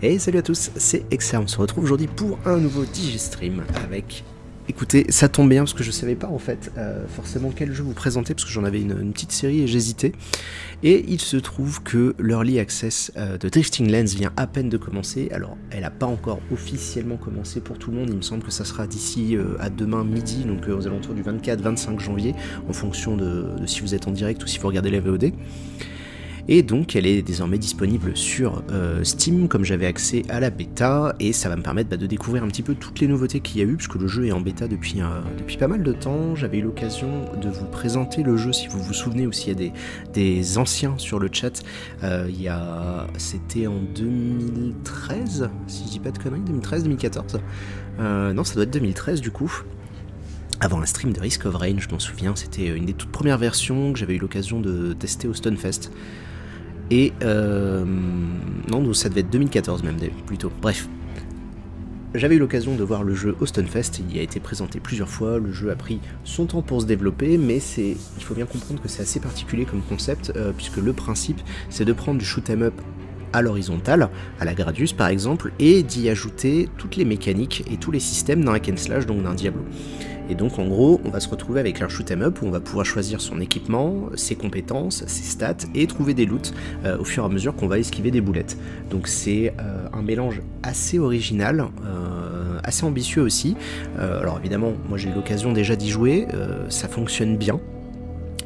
Et salut à tous, c'est Exer, on se retrouve aujourd'hui pour un nouveau Digistream avec... Écoutez, ça tombe bien parce que je savais pas en fait euh, forcément quel jeu vous présenter parce que j'en avais une, petite série et j'hésitais. Et il se trouve que l'Early Access euh, de Drifting Lens vient à peine de commencer. Alors, elle n'a pas encore officiellement commencé pour tout le monde. Il me semble que ça sera d'ici euh, à demain midi, donc aux alentours du 24-25 janvier, en fonction de, de si vous êtes en direct ou si vous regardez la VOD. Et donc elle est désormais disponible sur euh, Steam, comme j'avais accès à la bêta, et ça va me permettre bah, de découvrir un petit peu toutes les nouveautés qu'il y a eu, puisque le jeu est en bêta depuis, euh, depuis pas mal de temps. J'avais eu l'occasion de vous présenter le jeu, si vous vous souvenez, ou s'il y a des, des, anciens sur le chat. Euh, il y a... C'était en 2013, si je dis pas de conneries, 2013-2014 Non, ça doit être 2013 du coup avant un stream de Risk of Rain, je m'en souviens, c'était une des toutes premières versions que j'avais eu l'occasion de tester au Stonefest. Et euh, non, ça devait être 2014 même plutôt. Bref, j'avais eu l'occasion de voir le jeu Austin Fest, il y a été présenté plusieurs fois, le jeu a pris son temps pour se développer, mais c'est, il faut bien comprendre que c'est assez particulier comme concept, euh, puisque le principe c'est de prendre du shoot 'em up à l'horizontale, à la Gradius par exemple, et d'y ajouter toutes les mécaniques et tous les systèmes d'un hack slash, donc d'un Diablo. Et donc en gros, on va se retrouver avec un shoot 'em up où on va pouvoir choisir son équipement, ses compétences, ses stats et trouver des loots euh, au fur et à mesure qu'on va esquiver des boulettes. Donc c'est euh, un mélange assez original, euh, assez ambitieux aussi. alors évidemment, moi j'ai eu l'occasion déjà d'y jouer, ça fonctionne bien.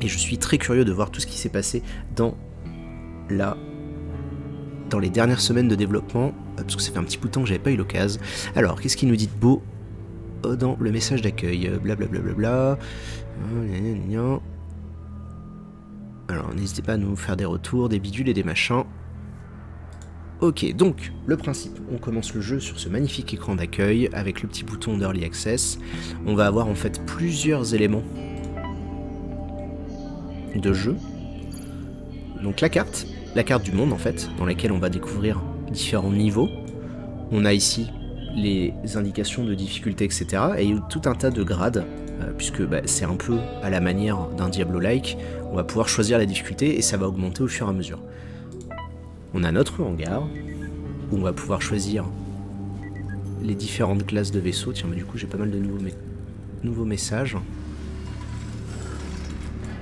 Et je suis très curieux de voir tout ce qui s'est passé dans la dans les dernières semaines de développement, parce que ça fait un petit bout de temps que j'avais pas eu l'occasion. Alors, qu'est-ce qu'il nous dit de beau? Dans le message d'accueil. Blablabla. Alors n'hésitez pas à nous faire des retours, des bidules et des machins. Ok, donc le principe, on commence le jeu sur ce magnifique écran d'accueil avec le petit bouton d'Early Access. On va avoir en fait plusieurs éléments de jeu. Donc la carte, la carte du monde en fait, dans laquelle on va découvrir différents niveaux. On a ici les indications de difficulté, etc. Et tout un tas de grades, euh, puisque bah, c'est un peu à la manière d'un Diablo-like. On va pouvoir choisir la difficulté et ça va augmenter au fur et à mesure. On a notre hangar, où on va pouvoir choisir les différentes classes de vaisseaux. Tiens, mais du coup, j'ai pas mal de nouveaux, nouveaux messages.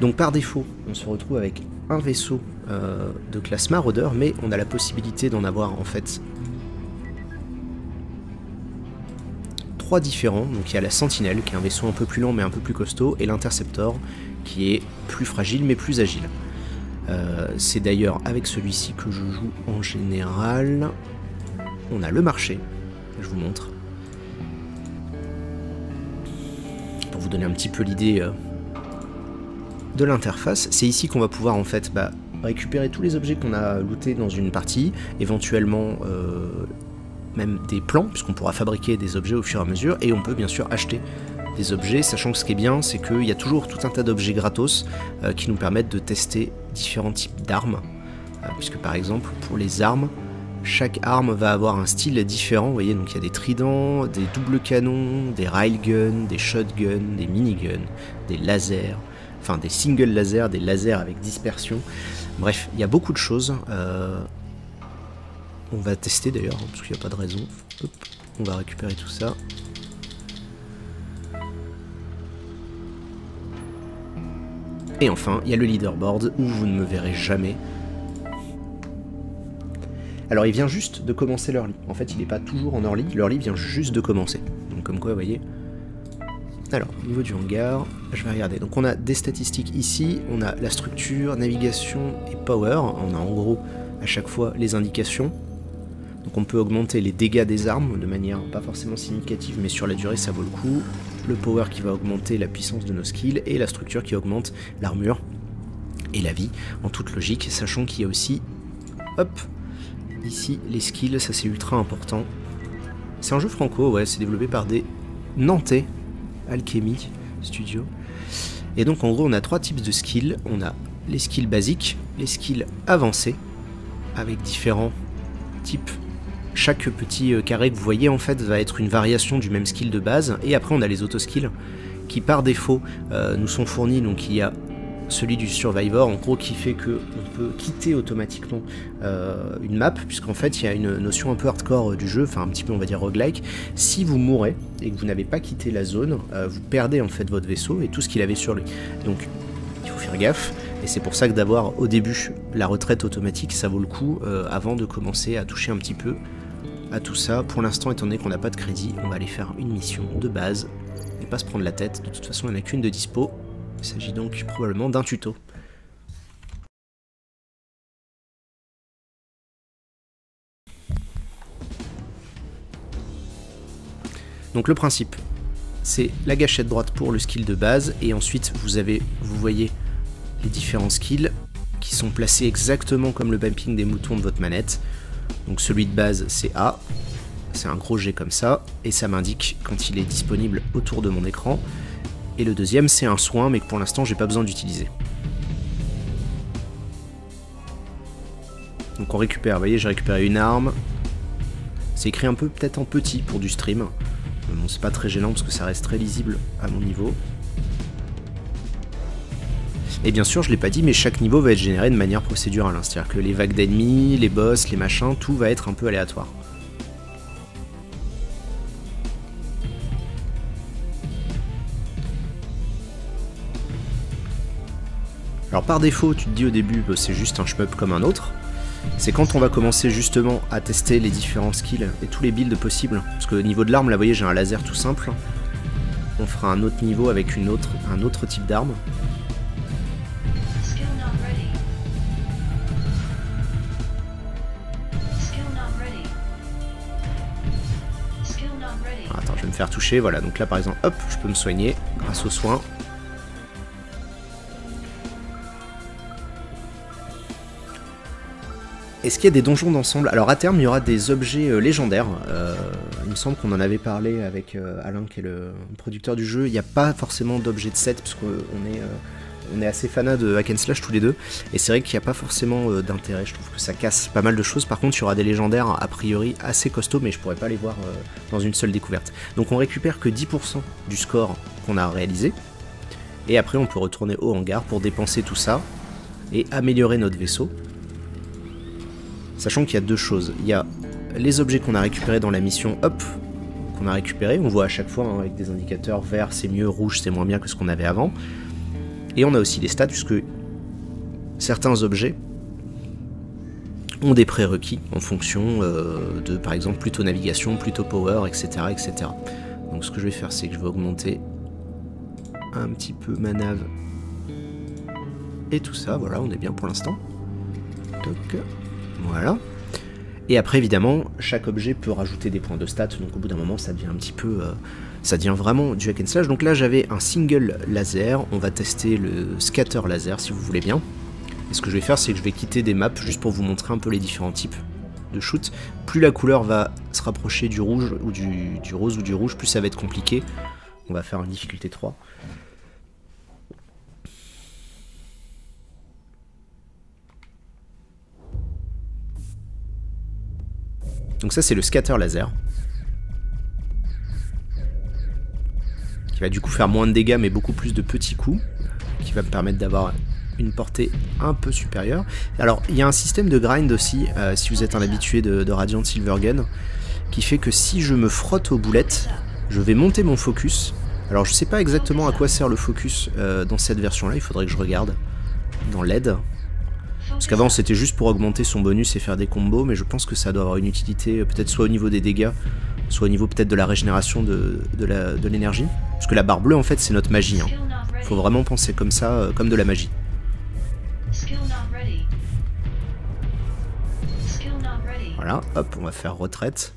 Donc par défaut, on se retrouve avec un vaisseau euh, de classe maraudeur, mais on a la possibilité d'en avoir en fait différents. Donc il y a la Sentinelle, qui est un vaisseau un peu plus lent mais un peu plus costaud, et l'Interceptor, qui est plus fragile mais plus agile. Euh, c'est d'ailleurs avec celui-ci que je joue en général. On a le marché, je vous montre. Pour vous donner un petit peu l'idée euh, de l'interface, c'est ici qu'on va pouvoir en fait bah, récupérer tous les objets qu'on a lootés dans une partie, éventuellement euh, même des plans, puisqu'on pourra fabriquer des objets au fur et à mesure, et on peut bien sûr acheter des objets, sachant que ce qui est bien, c'est qu'il y a toujours tout un tas d'objets gratos euh, qui nous permettent de tester différents types d'armes, euh, puisque par exemple, pour les armes, chaque arme va avoir un style différent, vous voyez, donc il y a des tridents, des doubles canons, des railguns, des shotguns, des miniguns, des lasers, enfin des single lasers, des lasers avec dispersion. Bref, il y a beaucoup de choses. Euh, on va tester d'ailleurs, hein, parce qu'il n'y a pas de raison. on va récupérer tout ça. Et enfin, il y a le leaderboard où vous ne me verrez jamais. Alors il vient juste de commencer l'early. En fait, il n'est pas toujours en early. L'early vient juste de commencer. Donc comme quoi, vous voyez. Alors, au niveau du hangar, je vais regarder. Donc on a des statistiques ici, on a la structure, navigation et power. On a en gros à chaque fois les indications. Donc on peut augmenter les dégâts des armes de manière pas forcément significative, mais sur la durée ça vaut le coup. Le power qui va augmenter la puissance de nos skills et la structure qui augmente l'armure et la vie en toute logique, sachant qu'il y a aussi, hop, ici les skills, ça c'est ultra important. C'est un jeu franco, ouais, c'est développé par des Nantais, Alchemy Studio. Et donc en gros on a trois types de skills. On a les skills basiques, les skills avancés, avec différents types chaque petit euh, carré que vous voyez en fait va être une variation du même skill de base et après on a les auto-skills qui par défaut euh, nous sont fournis donc il y a celui du Survivor, en gros qui fait que on peut quitter automatiquement euh, une map, puisqu'en fait il y a une notion un peu hardcore du jeu, enfin un petit peu on va dire roguelike. Si vous mourrez et que vous n'avez pas quitté la zone, vous perdez en fait votre vaisseau et tout ce qu'il avait sur lui. Donc il faut faire gaffe, et c'est pour ça que d'avoir au début la retraite automatique, ça vaut le coup avant de commencer à toucher un petit peu à tout ça. Pour l'instant, étant donné qu'on n'a pas de crédit, on va aller faire une mission de base et pas se prendre la tête. De toute façon, il n'y en a qu'une de dispo. Il s'agit donc probablement d'un tuto. Donc le principe, c'est la gâchette droite pour le skill de base, et ensuite vous avez, vous voyez les différents skills qui sont placés exactement comme le bumping des moutons de votre manette. Donc celui de base c'est A, c'est un gros G comme ça, et ça m'indique quand il est disponible autour de mon écran. Et le deuxième, c'est un soin, mais que pour l'instant, j'ai pas besoin d'utiliser. Donc on récupère, vous voyez, j'ai récupéré une arme. C'est écrit un peu peut-être en petit pour du stream. Bon, c'est pas très gênant parce que ça reste très lisible à mon niveau. Et bien sûr, je l'ai pas dit, mais chaque niveau va être généré de manière procédurale. Hein. C'est-à-dire que les vagues d'ennemis, les boss, les machins, tout va être un peu aléatoire. Alors par défaut, tu te dis au début, bah, c'est juste un shmup comme un autre. C'est quand on va commencer justement à tester les différents skills et tous les builds possibles. Parce que au niveau de l'arme, là vous voyez j'ai un laser tout simple. On fera un autre niveau avec un autre type d'arme. Faire toucher, voilà, donc là par exemple, hop, je peux me soigner grâce aux soins. Est-ce qu'il y a des donjons d'ensemble? Alors à terme, il y aura des objets euh, légendaires. Euh, il me semble qu'on en avait parlé avec euh, Alain, qui est le producteur du jeu. Il n'y a pas forcément d'objets de set, parce qu'on est, on est assez fanat de hack and slash tous les deux. Et c'est vrai qu'il n'y a pas forcément d'intérêt. Je trouve que ça casse pas mal de choses. Par contre, il y aura des légendaires a priori assez costauds, mais je pourrais pas les voir dans une seule découverte. Donc on récupère que 10% du score qu'on a réalisé. Et après, on peut retourner au hangar pour dépenser tout ça et améliorer notre vaisseau. Sachant qu'il y a deux choses. Il y a les objets qu'on a récupérés dans la mission Hop, qu'on a récupérés. On voit à chaque fois hein, avec des indicateurs vert c'est mieux, rouge c'est moins bien que ce qu'on avait avant. Et on a aussi des stats puisque certains objets ont des prérequis en fonction euh, de par exemple plutôt navigation, plutôt power, etc., etc. Donc ce que je vais faire c'est que je vais augmenter un petit peu ma nave et tout ça. Voilà, on est bien pour l'instant. Toc. Voilà. Et après, évidemment, chaque objet peut rajouter des points de stats, donc au bout d'un moment, ça devient un petit peu... Euh, ça devient vraiment du hack and slash. Donc là, j'avais un single laser, on va tester le scatter laser, si vous voulez bien. Et ce que je vais faire, c'est que je vais quitter des maps, juste pour vous montrer un peu les différents types de shoot. Plus la couleur va se rapprocher du rouge, ou du, du rose ou du rouge, plus ça va être compliqué. On va faire une difficulté 3. Donc ça c'est le scatter laser. Qui va du coup faire moins de dégâts mais beaucoup plus de petits coups. Qui va me permettre d'avoir une portée un peu supérieure. Alors il y a un système de grind aussi, euh, si vous êtes un habitué de, de Radiant Silvergun, qui fait que si je me frotte aux boulettes, je vais monter mon focus. Alors je sais pas exactement à quoi sert le focus euh, dans cette version là, il faudrait que je regarde dans l'aide. Parce qu'avant c'était juste pour augmenter son bonus et faire des combos, mais je pense que ça doit avoir une utilité euh, peut-être soit au niveau des dégâts, soit au niveau peut-être de la régénération de, de l'énergie. Parce que la barre bleue en fait c'est notre magie. Hein. Faut vraiment penser comme ça, euh, comme de la magie. Voilà, hop, on va faire retraite.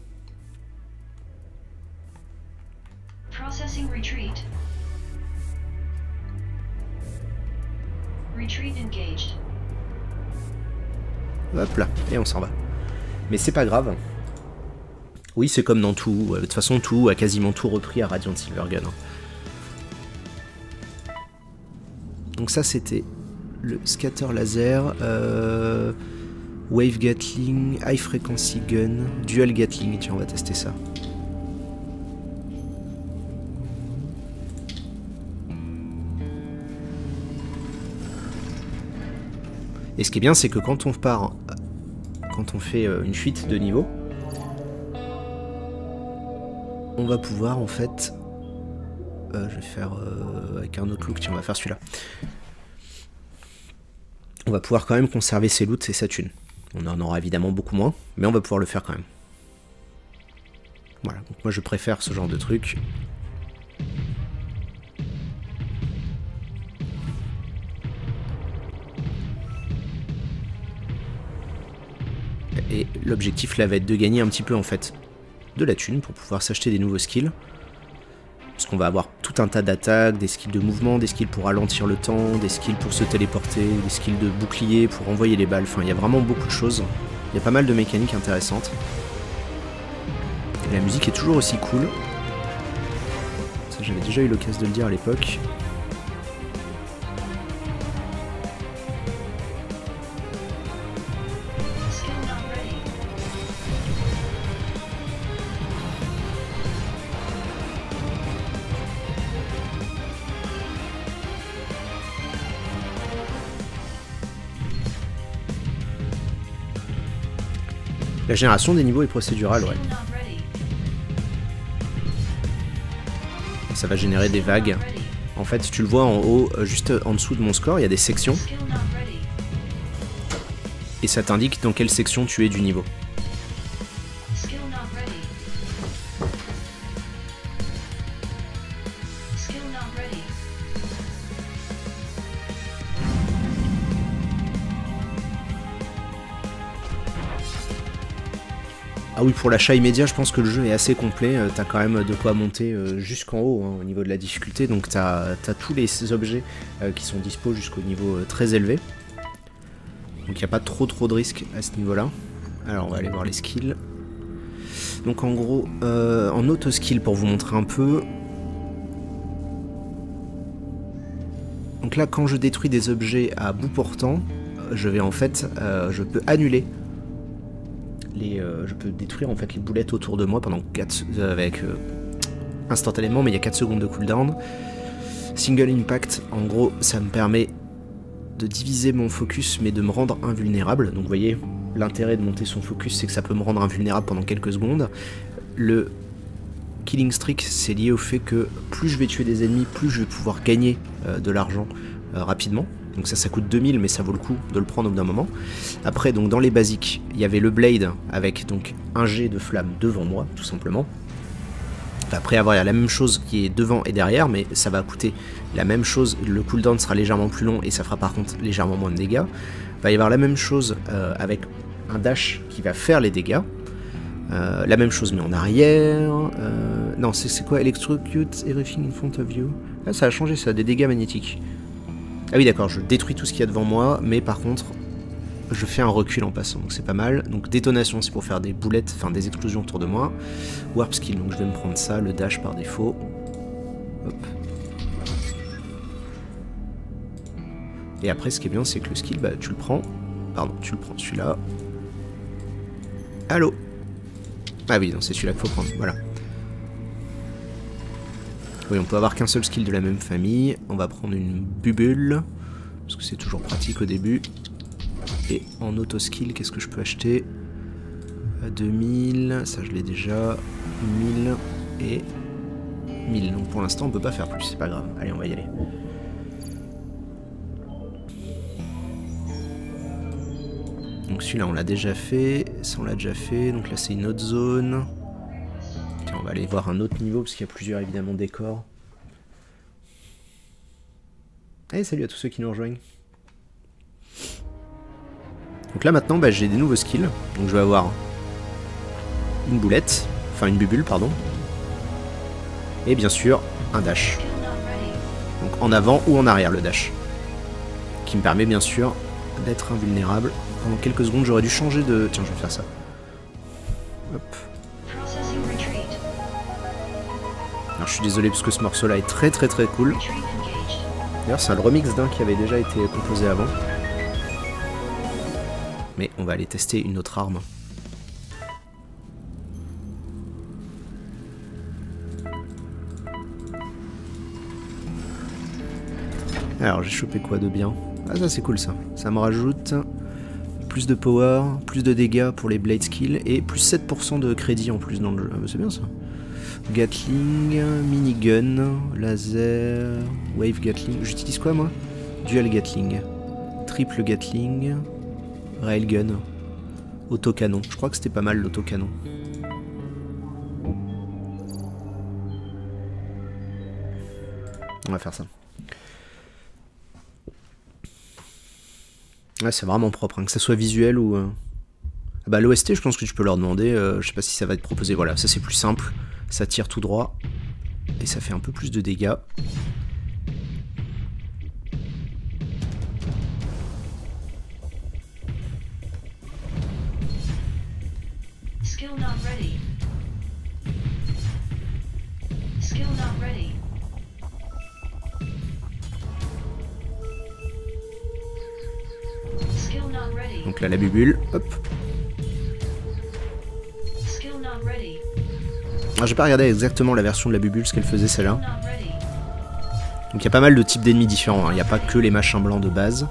Retreat engaged. Hop là, et on s'en va. Mais c'est pas grave. Oui, c'est comme dans tout. De toute façon, tout a quasiment tout repris à Radiant Silvergun. Hein. Donc ça, c'était le scatter laser, euh, wave gatling, high frequency gun, dual gatling. Tiens, on va tester ça. Et ce qui est bien, c'est que quand on part, quand on fait euh, une fuite de niveau, on va pouvoir en fait... Euh, je vais faire euh, avec un autre look, tiens, on va faire celui-là. On va pouvoir quand même conserver ses loots et sa thune. On en aura évidemment beaucoup moins, mais on va pouvoir le faire quand même. Voilà, donc moi je préfère ce genre de truc. Et l'objectif là va être de gagner un petit peu en fait de la thune pour pouvoir s'acheter des nouveaux skills. Parce qu'on va avoir tout un tas d'attaques, des skills de mouvement, des skills pour ralentir le temps, des skills pour se téléporter, des skills de bouclier pour envoyer les balles. Enfin, il y a vraiment beaucoup de choses. Il y a pas mal de mécaniques intéressantes. Et la musique est toujours aussi cool. Ça, j'avais déjà eu l'occasion de le dire à l'époque. La génération des niveaux est procédurale, ouais. Ça va générer des vagues. En fait, tu le vois en haut, euh, juste en dessous de mon score, il y a des sections. Et ça t'indique dans quelle section tu es du niveau. Ah oui, pour l'achat immédiat, je pense que le jeu est assez complet. Euh, t'as quand même de quoi monter euh, jusqu'en haut hein, au niveau de la difficulté. Donc t'as as tous les objets euh, qui sont dispo jusqu'au niveau très élevé. Donc il n'y a pas trop trop de risques à ce niveau-là. Alors on va aller voir les skills. Donc en gros, en auto-skill pour vous montrer un peu. Donc là, quand je détruis des objets à bout portant, je vais en fait, je peux annuler euh, je peux détruire en fait les boulettes autour de moi pendant 4 euh, avec euh, instantanément, mais il y a 4 secondes de cooldown. Single impact, en gros, ça me permet de diviser mon focus, mais de me rendre invulnérable. Donc vous voyez, l'intérêt de monter son focus, c'est que ça peut me rendre invulnérable pendant quelques secondes. Le killing streak, c'est lié au fait que plus je vais tuer des ennemis, plus je vais pouvoir gagner de l'argent rapidement. Donc ça, ça coûte 2000, mais ça vaut le coup de le prendre au bout d'un moment. Après, donc dans les basiques, il y avait le blade avec donc un jet de flamme devant moi, tout simplement. Après avoir la même chose qui est devant et derrière, mais ça va coûter la même chose. Le cooldown sera légèrement plus long et ça fera par contre légèrement moins de dégâts. Va y avoir la même chose euh, avec un dash qui va faire les dégâts. Euh, la même chose mais en arrière. Euh, non, c'est quoi? Electrocute everything in front of you. Ah, ça a changé ça, des dégâts magnétiques. Ah oui d'accord, je détruis tout ce qu'il y a devant moi, mais par contre, je fais un recul en passant, donc c'est pas mal. Donc détonation, c'est pour faire des boulettes, enfin des explosions autour de moi. Warp skill, donc je vais me prendre ça, le dash par défaut. Et après, ce qui est bien, c'est que le skill, bah, tu le prends. Pardon, tu le prends celui-là. Allô? Ah oui, c'est celui-là qu'il faut prendre, voilà. Oui, on peut avoir qu'un seul skill de la même famille. On va prendre une bubule, parce que c'est toujours pratique au début. Et en auto-skill, qu'est-ce que je peux acheter? 2000, ça je l'ai déjà. 1000 et 1000. Donc pour l'instant, on peut pas faire plus, c'est pas grave. Allez, on va y aller. Donc celui-là, on l'a déjà fait. Ça, on l'a déjà fait. Donc là, c'est une autre zone on va aller voir un autre niveau parce qu'il y a plusieurs évidemment décors. Allez, salut à tous ceux qui nous rejoignent. Donc là maintenant, bah, j'ai des nouveaux skills. Donc je vais avoir une boulette, enfin une bubule, pardon. Et bien sûr, un dash. Donc en avant ou en arrière le dash. Qui me permet bien sûr d'être invulnérable. Pendant quelques secondes, j'aurais dû changer de... Tiens, je vais faire ça. Hop. Je suis désolé parce que ce morceau là est très très très cool. D'ailleurs c'est le remix d'un qui avait déjà été composé avant. Mais on va aller tester une autre arme. Alors j'ai chopé quoi de bien? Ah ça c'est cool ça. Ça me rajoute plus de power, plus de dégâts pour les blade skills et plus 7% de crédit en plus dans le jeu. Ah, bah, c'est bien ça. Gatling, minigun, laser, wave gatling. J'utilise quoi moi? Dual gatling, triple gatling, railgun, autocanon. Je crois que c'était pas mal l'autocanon. On va faire ça. Ouais, c'est vraiment propre, hein, que ça soit visuel ou... Euh, ah bah l'OST, je pense que tu peux leur demander, euh, je sais pas si ça va être proposé, voilà, ça c'est plus simple, ça tire tout droit, et ça fait un peu plus de dégâts. Donc là, la bubule, hop. Ah, j'ai pas regardé exactement la version de la bubule, ce qu'elle faisait celle-là. Donc il y a pas mal de types d'ennemis différents, hein. il n'y a pas que les machins blancs de base.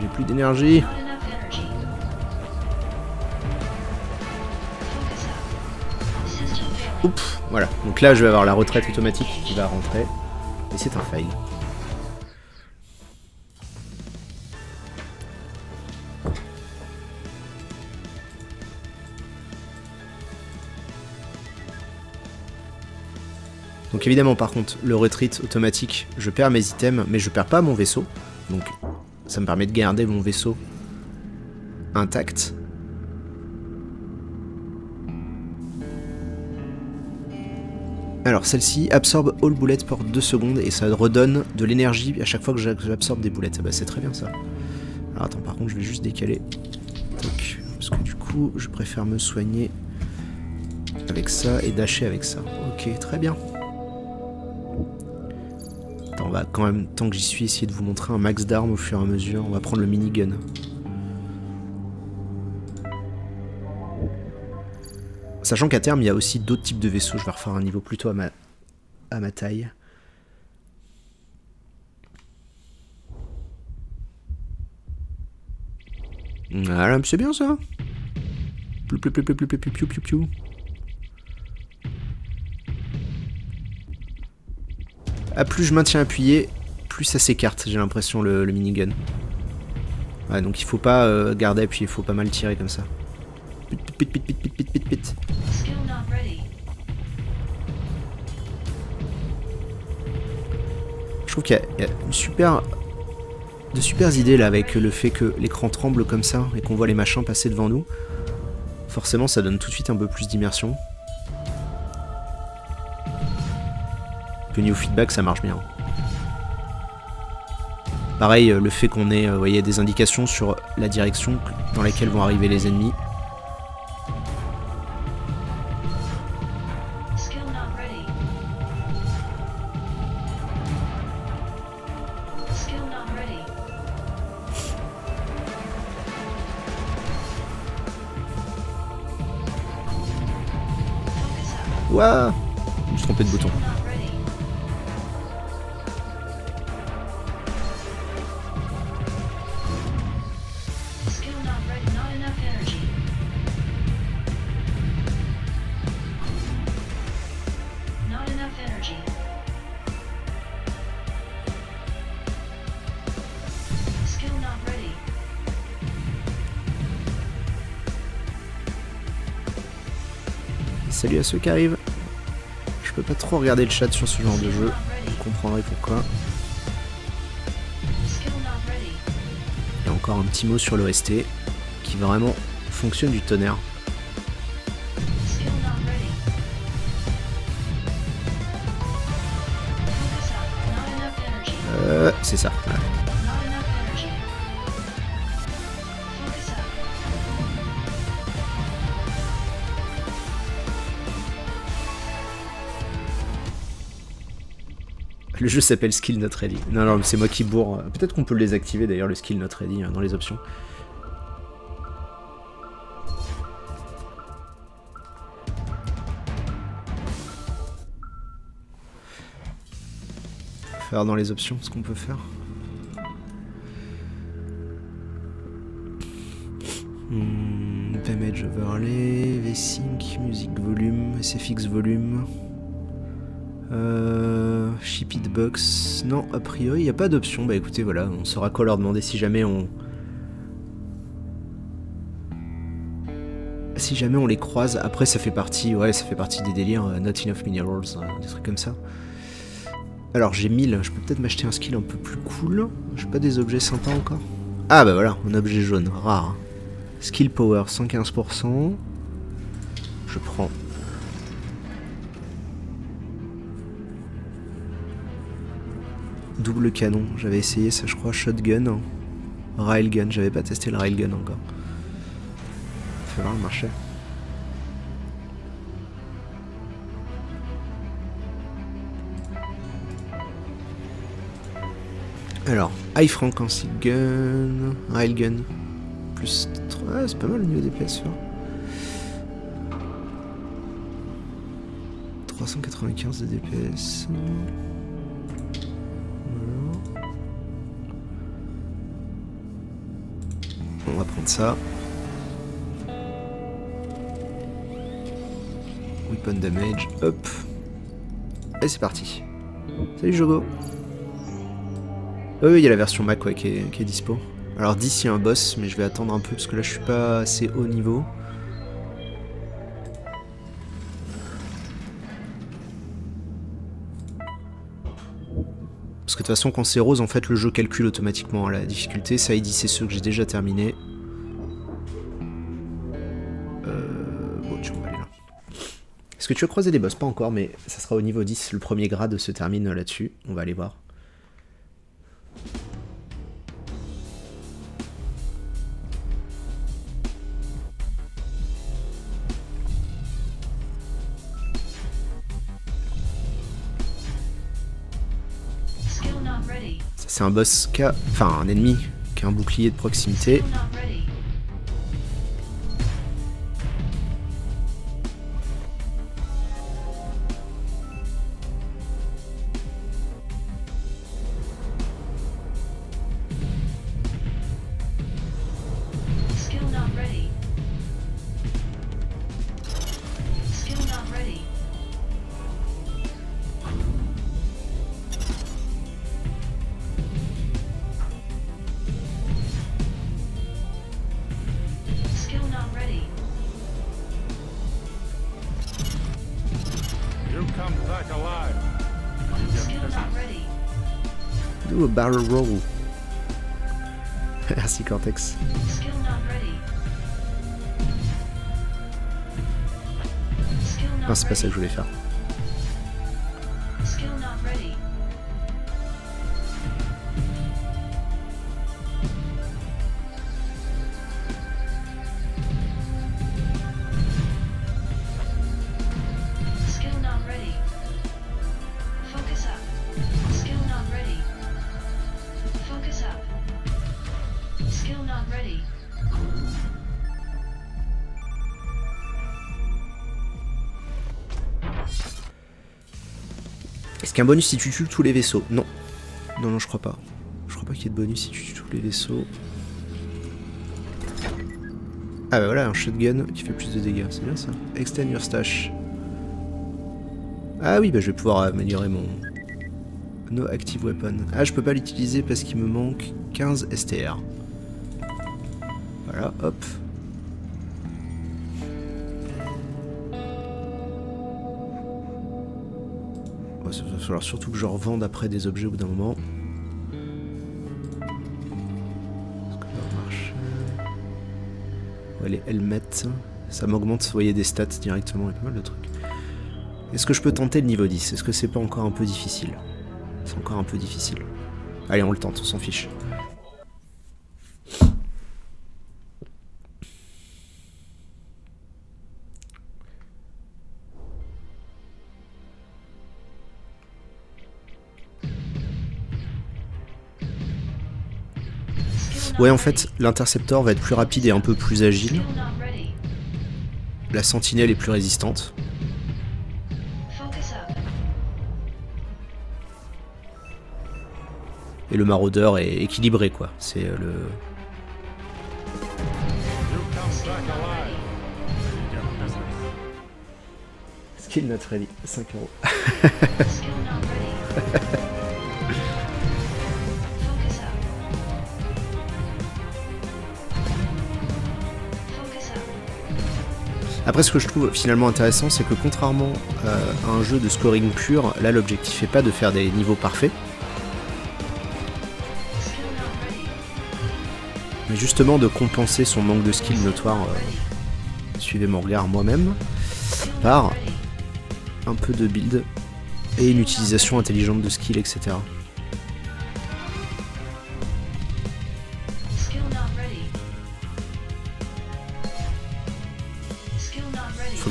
j'ai plus d'énergie. Oups, voilà. Donc là, je vais avoir la retraite automatique qui va rentrer. Et c'est un fail. Donc évidemment par contre le retreat automatique je perds mes items mais je perds pas mon vaisseau donc ça me permet de garder mon vaisseau intact Alors celle-ci absorbe all bullets pour 2 secondes et ça redonne de l'énergie à chaque fois que j'absorbe des boulettes. Ah bah c'est très bien ça. Alors attends par contre je vais juste décaler. parce que du coup je préfère me soigner avec ça et dasher avec ça. Ok très bien. Attends, on va quand même, tant que j'y suis, essayer de vous montrer un max d'armes au fur et à mesure. On va prendre le minigun. Sachant qu'à terme, il y a aussi d'autres types de vaisseaux. Je vais refaire un niveau plutôt à ma, taille. Voilà, c'est bien ça. À plus je maintiens appuyé, plus ça s'écarte, j'ai l'impression, le, minigun. Ouais, donc il faut pas euh, garder appuyé, il faut pas mal tirer comme ça. Pit, pit, pit, pit, pit, pit, pit. Je trouve qu'il y, a une super, de super idées là avec le fait que l'écran tremble comme ça et qu'on voit les machins passer devant nous. Forcément, ça donne tout de suite un peu plus d'immersion. Que niveau feedback, ça marche bien. Pareil, le fait qu'on ait euh, voyez, des indications sur la direction dans laquelle vont arriver les ennemis. Ouah Je me suis trompé de bouton. Salut à ceux qui arrivent. Je peux pas trop regarder le chat sur ce genre de jeu, vous comprendrez pourquoi. Et encore un petit mot sur l'OST, qui vraiment fonctionne du tonnerre. Euh, c'est ça. Le jeu s'appelle Skill Not Ready. Non, non, c'est moi qui bourre. Peut-être qu'on peut le désactiver d'ailleurs, le Skill Not Ready, hein, dans les options. Faire dans les options ce qu'on peut faire. Hmm, Pamage Overlay, V-Sync, Music Volume, SFX Volume. Euh, ship it box. Non, a priori, il n'y a pas d'option. Bah écoutez, voilà, on saura quoi leur demander si jamais on. Si jamais on les croise. Après, ça fait partie, ouais, ça fait partie des délires euh, Not Enough Minerals, euh, des trucs comme ça. Alors, j'ai 1000. Je peux peut-être m'acheter un skill un peu plus cool. J'ai pas des objets sympas encore. Ah bah voilà, un objet jaune, rare. Skill power, 115%. Je prends double canon. J'avais essayé ça, je crois, shotgun, railgun. J'avais pas testé le railgun encore. Faut voir le marché. Alors, high frequency gun, railgun, plus 3, c'est pas mal au niveau des pièces. 395 de DPS. Ça. Weapon damage, hop. Et c'est parti. Salut Jogo. Euh, il y a la version Mac qui, est, dispo. Alors 10 il y a un boss, mais je vais attendre un peu parce que là je suis pas assez haut niveau. Parce que de toute façon, quand c'est rose, en fait, le jeu calcule automatiquement la difficulté. Ça, il dit c'est ceux que j'ai déjà terminé. Est-ce que tu as croisé des boss? Pas encore, mais ça sera au niveau 10. Le premier grade se termine là-dessus. On va aller voir. C'est un boss qui a... Enfin, un ennemi qui a un bouclier de proximité. Barrel roll. Merci Cortex. Non, c'est pas ça que je voulais faire. Qu'un bonus si tu tues tous les vaisseaux Non. Non, non, je crois pas. Je crois pas qu'il y ait de bonus si tu tues tous les vaisseaux. Ah bah voilà, un shotgun qui fait plus de dégâts, c'est bien ça. Extend your stash. Ah oui, bah je vais pouvoir améliorer mon... No active weapon. Ah, je peux pas l'utiliser parce qu'il me manque 15 STR. Voilà, hop. Falloir surtout que je revende après des objets au bout d'un moment. Ouais, les helmets, ça m'augmente, vous voyez, des stats directement et pas mal de trucs. Est-ce que je peux tenter le niveau 10 Est-ce que c'est pas encore un peu difficile? C'est encore un peu difficile. Allez, on le tente, on s'en fiche. Ouais, en fait, l'interceptor va être plus rapide et un peu plus agile. La sentinelle est plus résistante. Et le maraudeur est équilibré, quoi. C'est euh, le... Skill not ready, 5 euros. Après, ce que je trouve finalement intéressant, c'est que contrairement euh, à un jeu de scoring pur, là l'objectif est pas de faire des niveaux parfaits, mais justement de compenser son manque de skill notoire, euh, suivez mon regard moi-même, par un peu de build et une utilisation intelligente de skill, etc.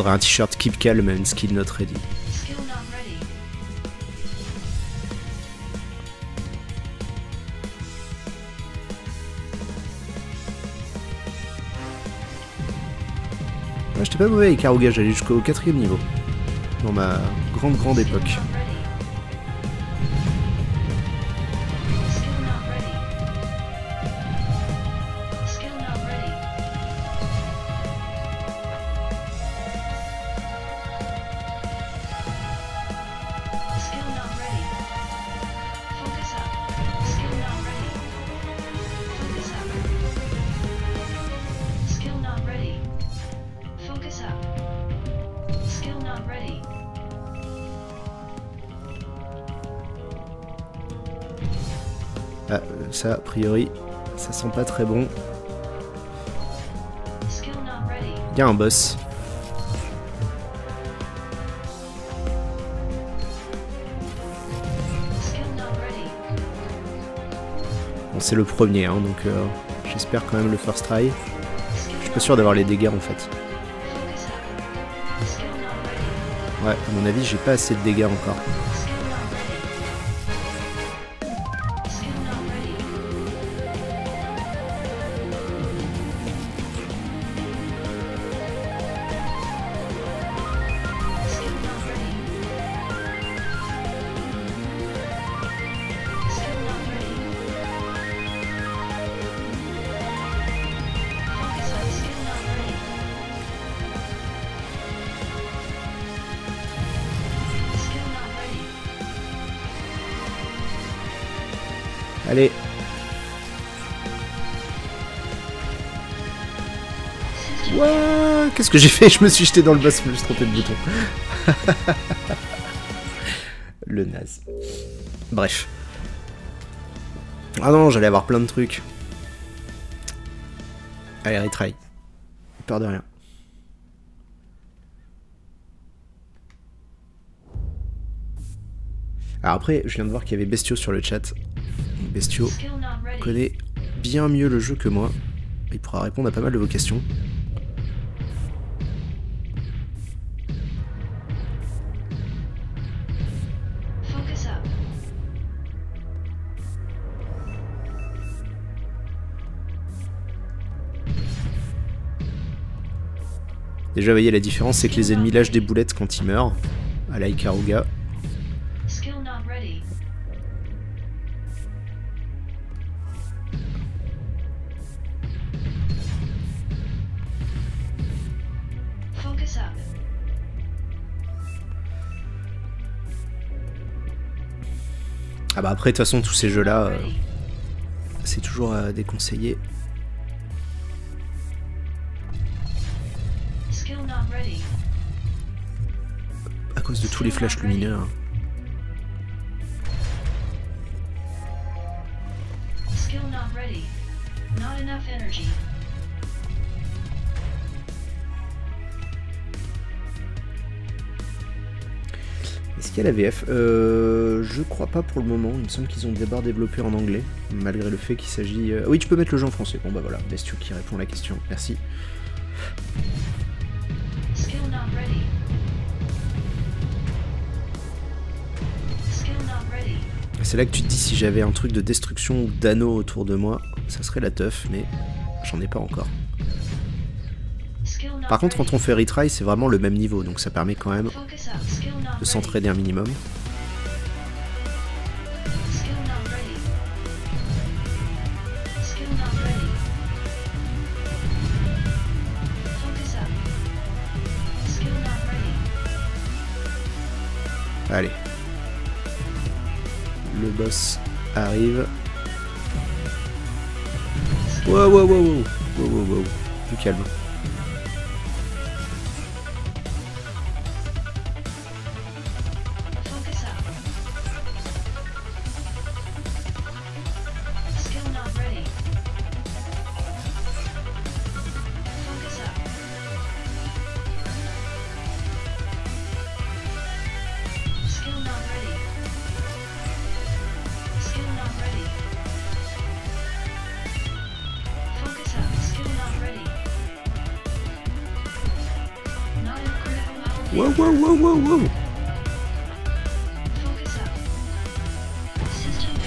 Faudrait un t-shirt keep calm and skill not ready. J'étais pas mauvais avec Karuga, j'allais jusqu'au quatrième niveau. Dans ma grande grande époque. Priori, ça sent pas très bon. Il y a un boss. Bon, c'est le premier, hein, donc euh, j'espère quand même le first try. Je suis pas sûr d'avoir les dégâts en fait. Ouais, à mon avis, j'ai pas assez de dégâts encore. Qu'est-ce que j'ai fait Je me suis jeté dans le boss, je me suis trompé de bouton. le naze. Bref. Ah non, j'allais avoir plein de trucs. Allez, retry. Peur de rien. Alors après, je viens de voir qu'il y avait Bestio sur le chat. Bestio connaît bien mieux le jeu que moi. Il pourra répondre à pas mal de vos questions. Déjà, vous voyez, la différence, c'est que les ennemis lâchent des boulettes quand ils meurent. À la Ikaruga. Ah bah après, de toute façon, tous ces jeux-là, euh, c'est toujours à déconseiller. Cause de tous les flashs lumineux. hein. Skill not ready. Not enough energy. Est-ce qu'il y a la VF euh, Je crois pas pour le moment. Il me semble qu'ils ont d'abord développé en anglais. Malgré le fait qu'il s'agit... euh, Oui, tu peux mettre le jeu en français. Bon bah voilà, Bestio qui répond à la question. Merci. Skill not ready. C'est là que tu te dis si j'avais un truc de destruction ou d'anneau autour de moi, ça serait la teuf, mais j'en ai pas encore. Par contre, quand on fait retry, c'est vraiment le même niveau, donc ça permet quand même de s'entraider un minimum. Skill Le boss arrive. Wow, wow, wow, wow. Wow, wow, wow. Du calme.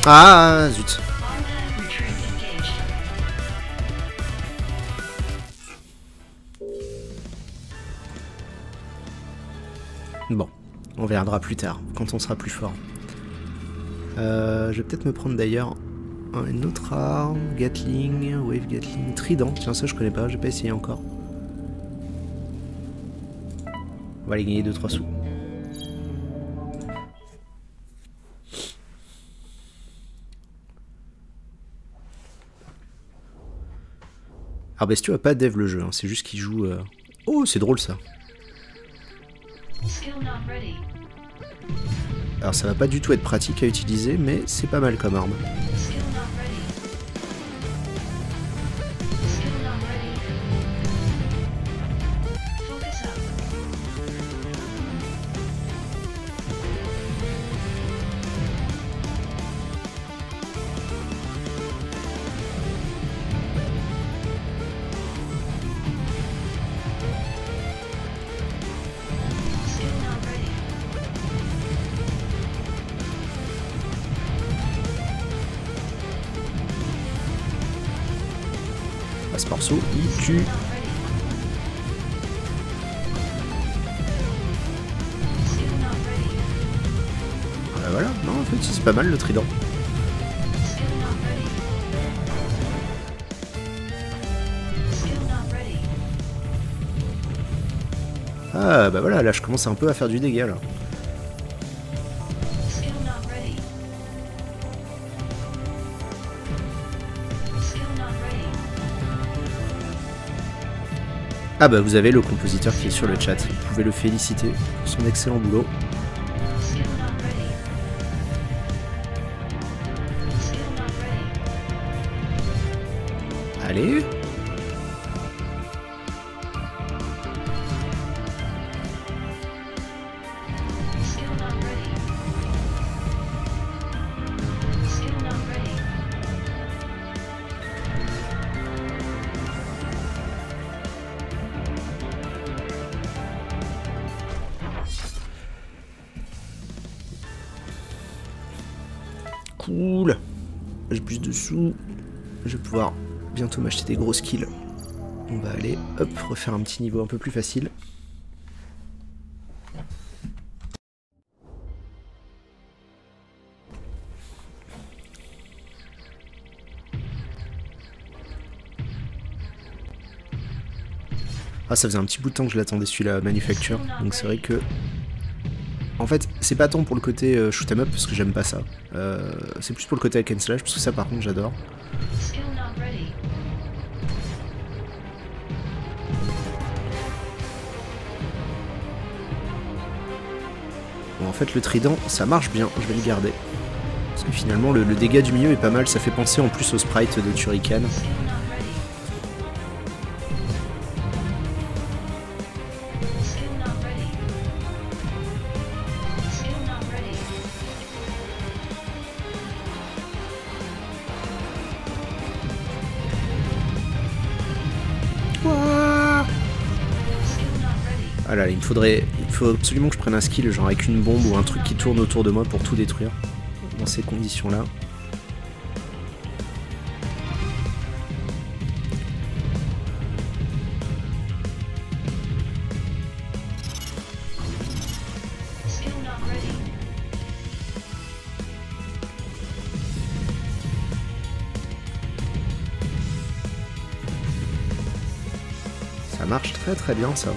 Ah, zut. Bon, on verra plus tard, quand on sera plus fort. Euh, je vais peut-être me prendre d'ailleurs un- une autre arme, Gatling, Wave Gatling, Trident. Tiens, ça je connais pas, j'ai pas essayé encore. On va aller gagner 2-3 sous. Alors Bestio a pas dev le jeu, hein, c'est juste qu'il joue... euh, Oh, c'est drôle ça. Alors ça va pas du tout être pratique à utiliser, mais c'est pas mal comme arme. Ah bah voilà, là je commence un peu à faire du dégât là. Ah bah vous avez le compositeur qui est sur le chat, vous pouvez le féliciter pour son excellent boulot. M'acheter des gros skills. On va aller, hop, refaire un petit niveau un peu plus facile. Ah, ça faisait un petit bout de temps que je l'attendais celui-là, Manufacture. Donc c'est vrai que. En fait, c'est pas tant pour le côté euh, shoot 'em up parce que j'aime pas ça. Euh, c'est plus pour le côté hack slash parce que ça, par contre, j'adore. En fait, le trident, ça marche bien, je vais le garder. Parce que finalement, le, le dégât du milieu est pas mal, ça fait penser en plus au sprite de Turrican. il faut absolument que je prenne un skill, genre avec une bombe ou un truc qui tourne autour de moi pour tout détruire. Dans ces conditions-là. Ça marche très très bien ça.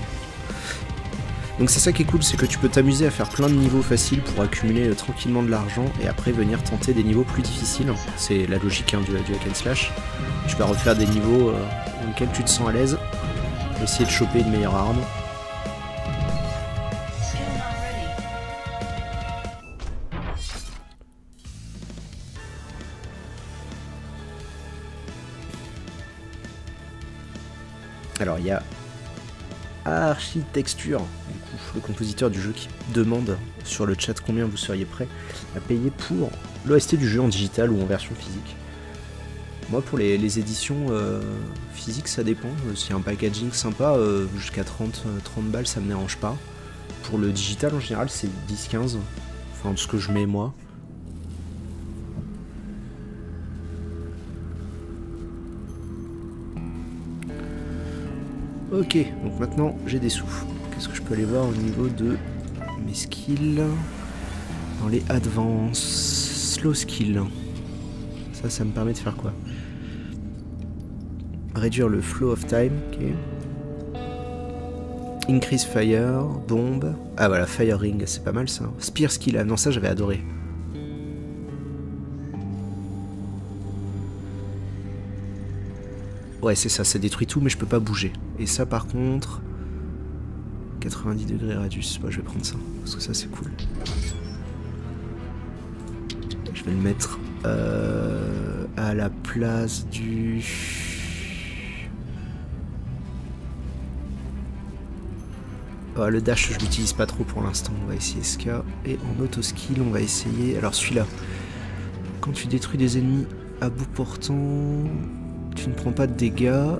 Donc c'est ça qui est cool, c'est que tu peux t'amuser à faire plein de niveaux faciles pour accumuler euh, tranquillement de l'argent et après venir tenter des niveaux plus difficiles. C'est la logique hein, du, du hack and slash. Tu vas refaire des niveaux euh, dans lesquels tu te sens à l'aise, essayer de choper une meilleure arme. Alors il y a Architecture, le compositeur du jeu qui demande sur le chat combien vous seriez prêt à payer pour l'OST du jeu en digital ou en version physique. Moi pour les, éditions euh, physiques ça dépend, Euh, a un packaging sympa euh, jusqu'à 30, euh, 30 balles ça me dérange pas. Pour le digital en général c'est 10-15, enfin de ce que je mets moi. Ok, donc maintenant j'ai des sous. Qu'est-ce que je peux aller voir au niveau de mes skills Dans les advance, slow skill. Ça, ça me permet de faire quoi? Réduire le flow of time, ok. Increase fire, bombe. Ah voilà, fire ring, c'est pas mal ça. Spear skill, ah non ça j'avais adoré. Ouais, c'est ça, ça détruit tout, mais je peux pas bouger. Et ça, par contre, 90 degrés radius. Bah, je vais prendre ça, parce que ça, c'est cool. Je vais le mettre euh, à la place du... Ah, le dash, je l'utilise pas trop pour l'instant. On va essayer ce cas. Et en auto skill, on va essayer... Alors, celui-là. Quand tu détruis des ennemis à bout portant, tu ne prends pas de dégâts.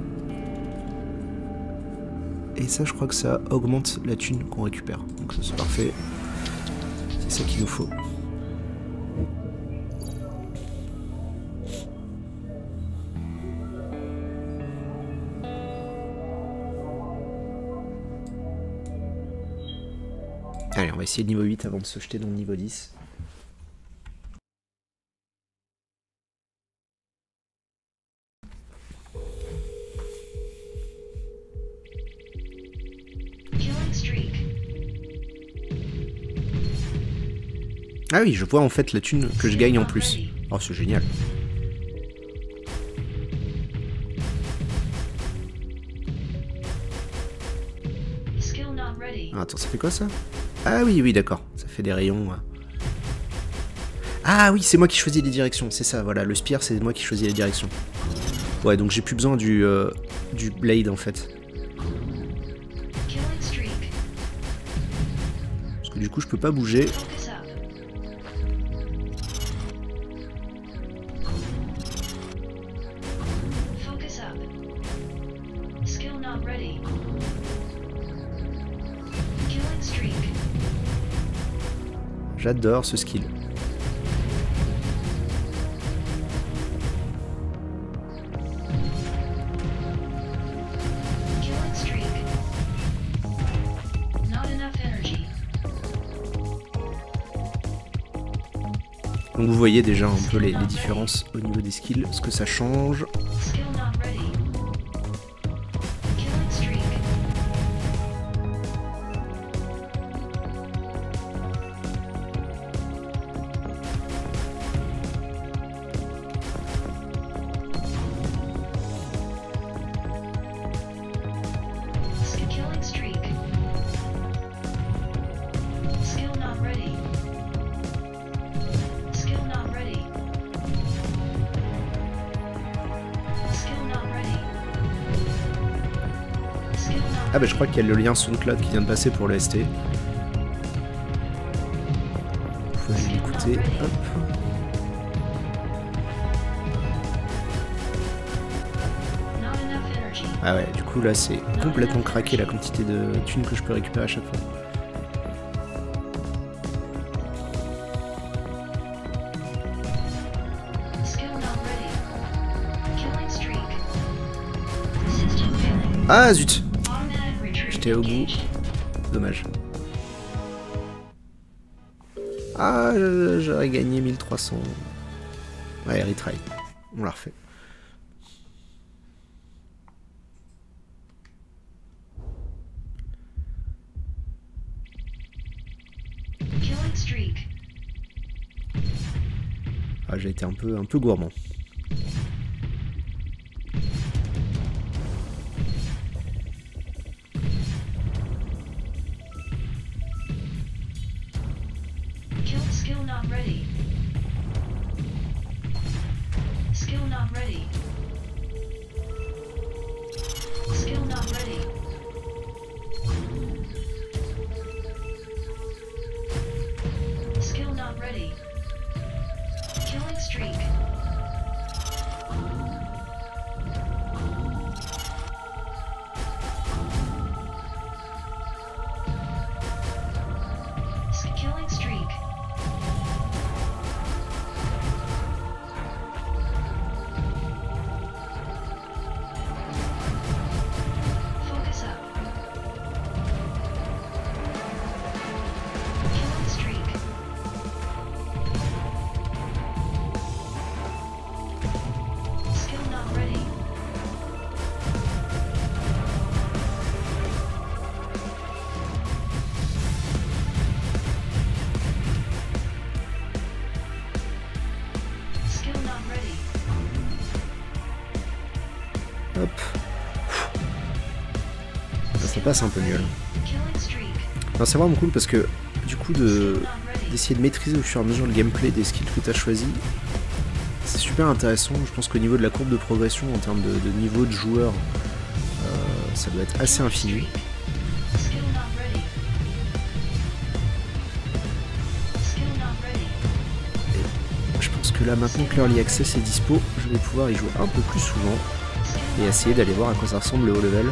Et ça, je crois que ça augmente la thune qu'on récupère. Donc ça, c'est parfait. C'est ça qu'il nous faut. Allez, on va essayer le niveau 8 avant de se jeter dans le niveau 10. Ah oui, je vois en fait la thune que je gagne en plus. Oh, c'est génial. Ah, attends, ça fait quoi ça? Ah oui, oui, d'accord. Ça fait des rayons. Ah oui, c'est moi qui choisis les directions, c'est ça, voilà. Le spire, c'est moi qui choisis les directions. Ouais, donc j'ai plus besoin du, euh, du blade en fait. Parce que du coup, je peux pas bouger. J'adore ce skill. Donc vous voyez déjà un peu les, les différences au niveau des skills, ce que ça change. Crois qu'il y a le lien SoundCloud qui vient de passer pour le ST. Vous pouvez l'écouter. Hop. Ah ouais, du coup là c'est complètement craqué la quantité de thunes que je peux récupérer à chaque fois. Ah zut au bout. Dommage. Ah, j'aurais gagné 1300. Ouais, retry. On la refait. Ah, j'ai été un peu, un peu gourmand. Passe un peu streak. Non, c'est vraiment cool parce que du coup de d'essayer de maîtriser au fur et à mesure le gameplay des skills que tu as choisis, c'est super intéressant. Je pense qu'au niveau de la courbe de progression en termes de, de niveau de joueur, euh, ça doit être assez infini. Là maintenant que l'Early Access est dispo, je vais pouvoir y jouer un peu plus souvent et essayer d'aller voir à quoi ça ressemble le haut level.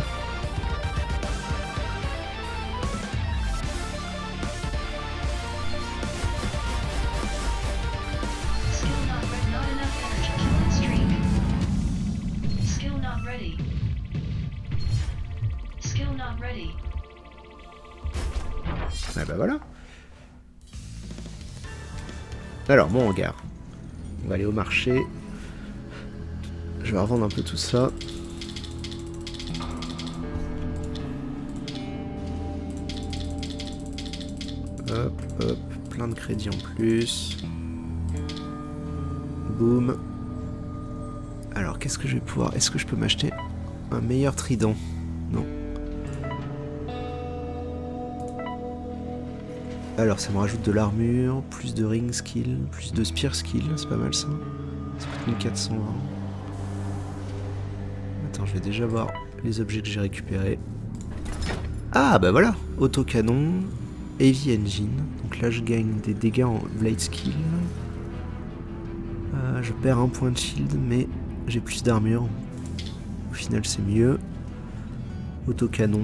un peu tout ça. Hop, hop, plein de crédits en plus. Boum. Alors, qu'est-ce que je vais pouvoir... Est-ce que je peux m'acheter un meilleur trident? Non. Alors, ça me rajoute de l'armure, plus de ring skill, plus de spear skill, c'est pas mal ça. C'est 420. Je vais déjà voir les objets que j'ai récupérés. Ah bah voilà Autocanon, Heavy Engine. Donc là je gagne des dégâts en Blade Skill. Euh, je perds un point de shield mais j'ai plus d'armure. Au final c'est mieux. Autocanon.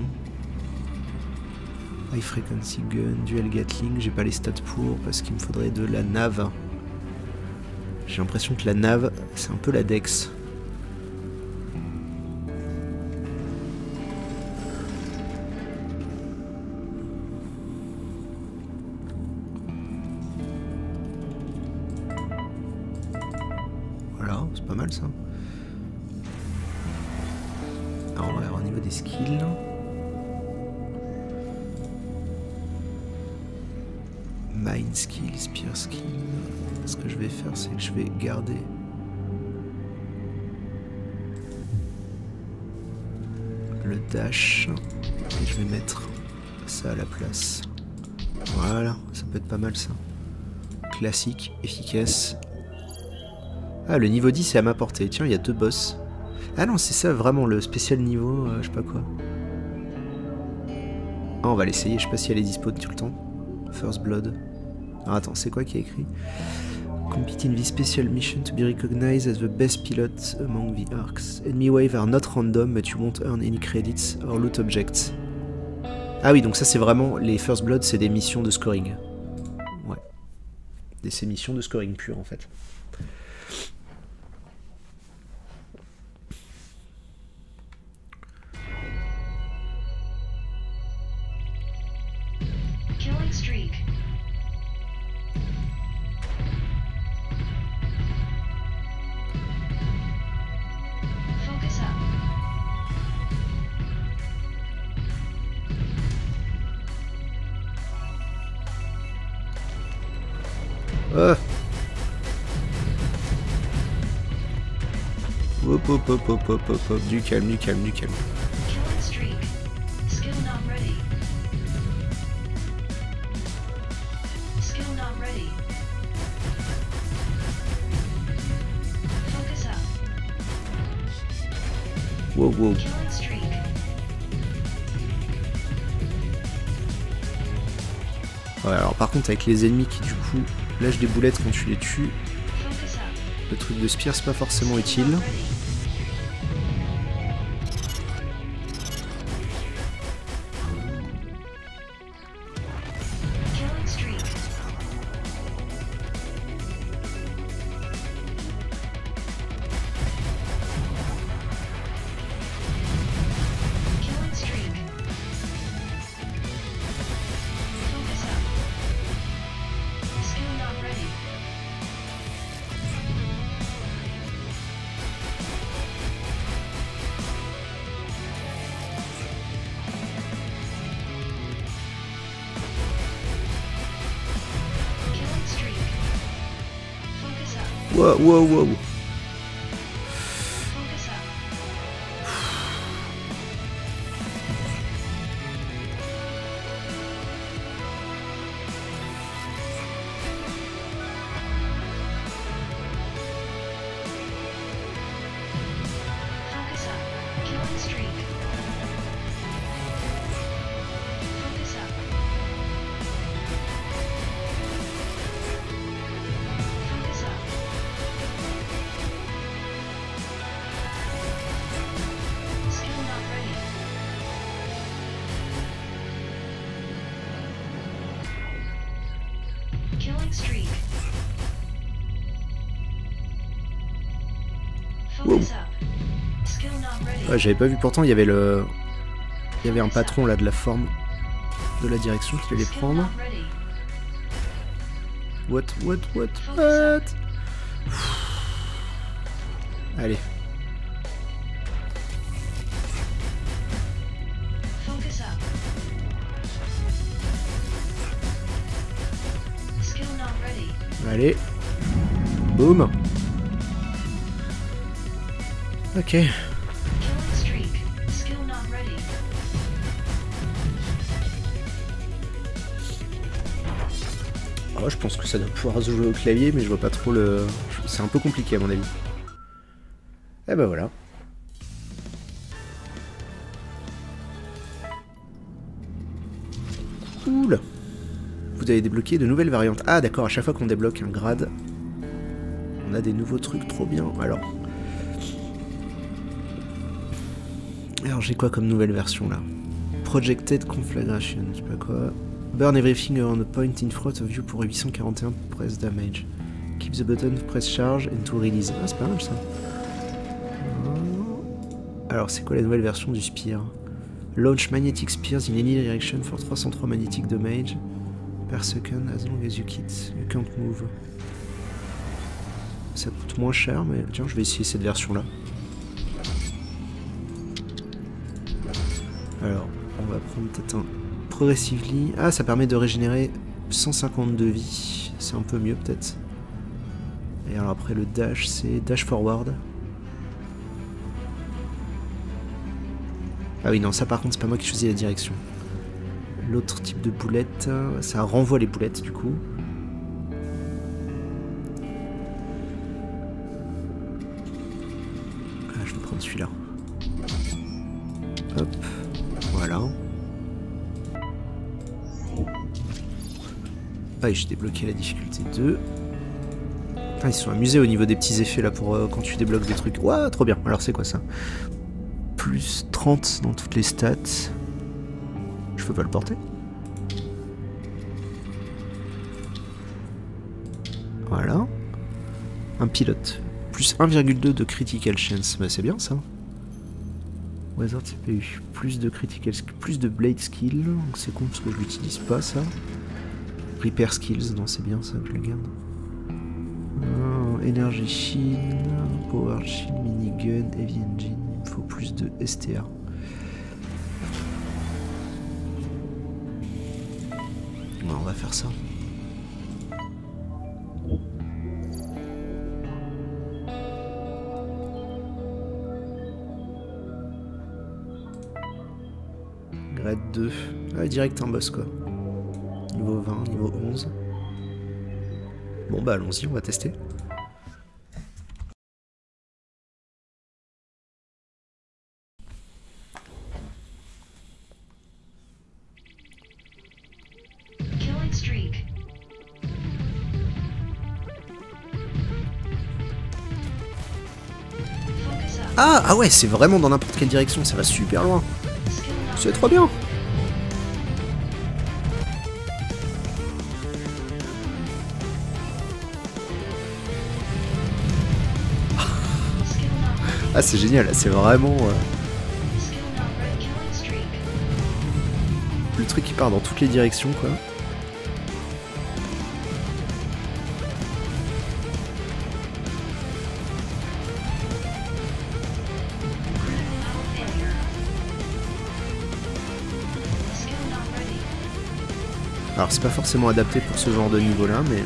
High Frequency Gun, Dual Gatling, j'ai pas les stats pour parce qu'il me faudrait de la nave. J'ai l'impression que la nave, c'est un peu la Dex. Le dash. Je vais mettre ça à la place. Voilà, ça peut être pas mal ça. Classique, efficace. Ah, le niveau 10 est à ma portée. Tiens, il y a deux boss. Ah non, c'est ça vraiment le spécial niveau, euh, je sais pas quoi. Ah, on va l'essayer, je sais pas si elle est dispo tout le temps. First Blood. Alors attends, c'est quoi qui est écrit? Compete in this special mission to be recognized as the best pilot among the arcs. Enemy wave are not random, but you won't earn any credits or loot objects. Ah oui, donc ça c'est vraiment les First Blood, c'est des missions de scoring. Ouais. Des ces missions de scoring pure en fait. Hop, hop, hop, hop, hop. Du calme, du calme, du calme. Wow, wow. Ouais, alors par contre, avec les ennemis qui du coup lâchent des boulettes quand tu les tues, le truc de spear c'est pas forcément utile. Up. Wow, wow, j'avais pas vu pourtant, il y avait le. Il y avait un patron là de la forme de la direction qui allait prendre. What, what, what, what? Allez, allez. Boum. Ok. Pense que ça doit pouvoir se jouer au clavier, mais je vois pas trop le. C'est un peu compliqué à mon avis. Eh ben voilà. Cool. Vous avez débloqué de nouvelles variantes. Ah d'accord, à chaque fois qu'on débloque un grade, on a des nouveaux trucs trop bien. Alors. Alors j'ai quoi comme nouvelle version là? Projected Conflagration, je sais pas quoi. Burn everything around the point in front of you pour 841 press damage. Keep the button press charge and to release. Ah, c'est pas mal ça. Alors, c'est quoi la nouvelle version du Spear Launch magnetic spears in any direction for 303 magnetic damage per second as long as you quit. You can't move. Ça coûte moins cher, mais tiens, je vais essayer cette version là. Alors, on va prendre peut-être un progressively. Ah, ça permet de régénérer 152 vies. C'est un peu mieux peut-être. Et alors après le dash, c'est dash forward. Ah oui, non, ça par contre, c'est pas moi qui choisis la direction. L'autre type de boulette, ça renvoie les boulettes du coup. Ah, je vais prendre celui-là. Et j'ai débloqué la difficulté 2. Ah, ils sont amusés au niveau des petits effets là pour euh, quand tu débloques des trucs. Ouah, trop bien. Alors c'est quoi ça? Plus 30 dans toutes les stats. Je peux pas le porter? Voilà. Un pilote. Plus 1,2 de critical chance. Bah c'est bien ça. Wizard CPU. Plus de critical plus de blade skill. Donc C'est con parce que je l'utilise pas ça. Repair skills, non c'est bien ça que je le garde. Euh, Énergie Shield, Power Shield, Minigun, Heavy Engine, il me faut plus de STR. On va faire ça. Grade 2. Ah, direct un boss quoi. Niveau 20, niveau 11. Bon bah allons-y, on va tester. Ah, ah ouais, c'est vraiment dans n'importe quelle direction, ça va super loin. C'est trop bien. Ah, c'est génial, c'est vraiment euh, le truc qui part dans toutes les directions quoi. Alors c'est pas forcément adapté pour ce genre de niveau là, mais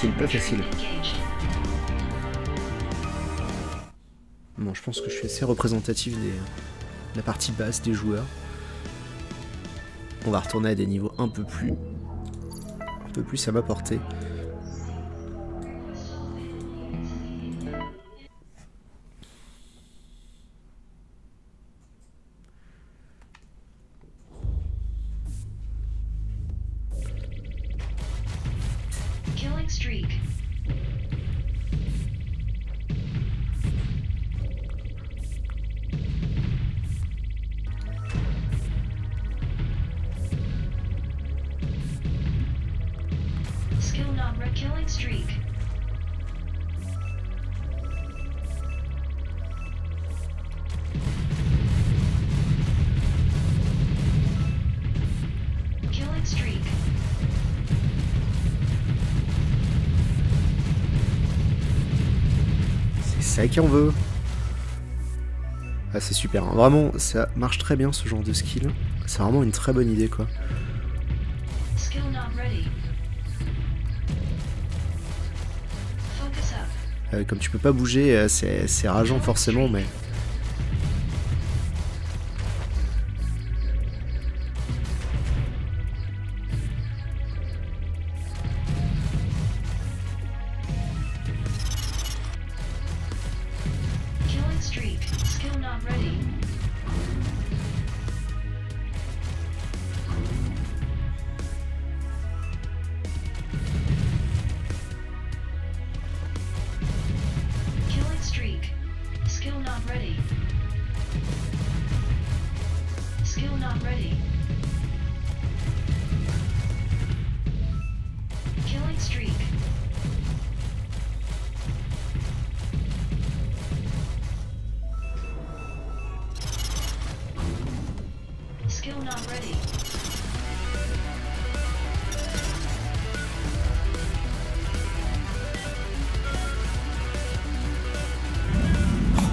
facile, pas facile. Bon, je pense que je suis assez représentatif de la partie basse des joueurs. On va retourner à des niveaux un peu plus, un peu plus à ma portée. Ça qu'on veut. Ah, c'est super. hein. Vraiment, ça marche très bien ce genre de skill. C'est vraiment une très bonne idée quoi. Euh, comme tu peux pas bouger, euh, c'est rageant forcément, mais.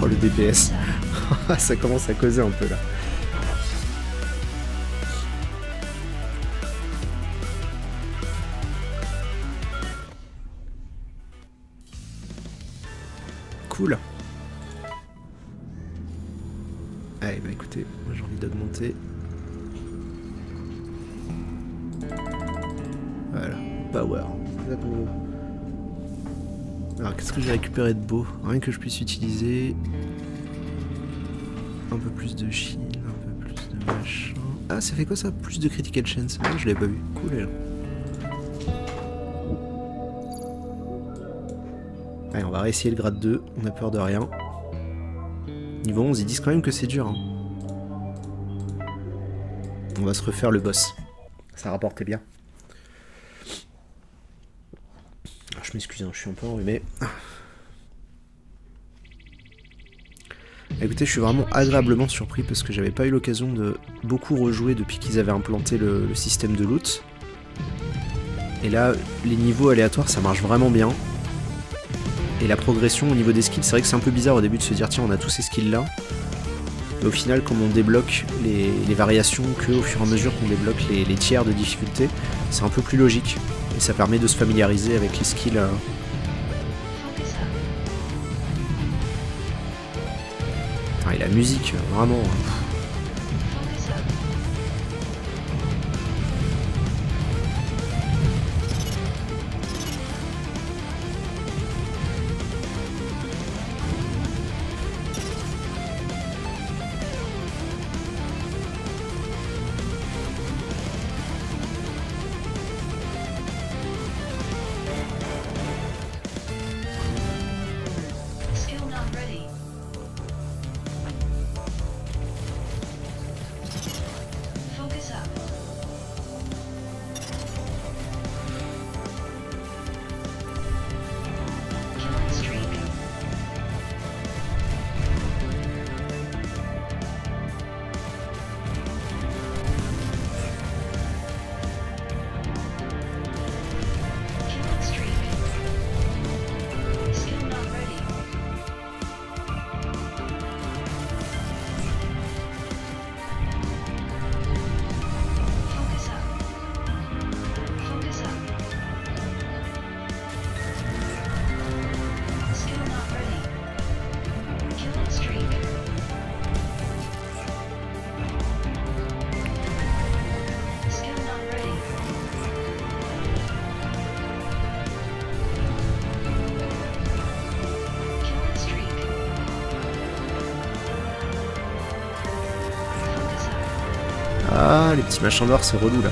Oh le DPS. ça commence à causer un peu là. J'ai récupéré de beau Rien que je puisse utiliser. Un peu plus de Chine, un peu plus de machin. Ah, ça fait quoi ça? Plus de critical chance Ah, je l'avais pas vu. Cool, elle. Allez, on va réessayer le grade 2. On a peur de rien. Niveau 11, ils disent quand même que c'est dur. hein. On va se refaire le boss. Ça rapportait bien. Ah, je m'excuse, hein, je suis un peu enrhumé. Écoutez, je suis vraiment agréablement surpris parce que j'avais pas eu l'occasion de beaucoup rejouer depuis qu'ils avaient implanté le, système de loot. Et là, les niveaux aléatoires, ça marche vraiment bien. Et la progression au niveau des skills, c'est vrai que c'est un peu bizarre au début de se dire tiens, on a tous ces skills là. Mais au final, comme on débloque les, variations que au fur et à mesure qu'on débloque les, les tiers de difficulté, c'est un peu plus logique. Et ça permet de se familiariser avec les skills. euh, musique, vraiment. Petits machins noirs, c'est relou là.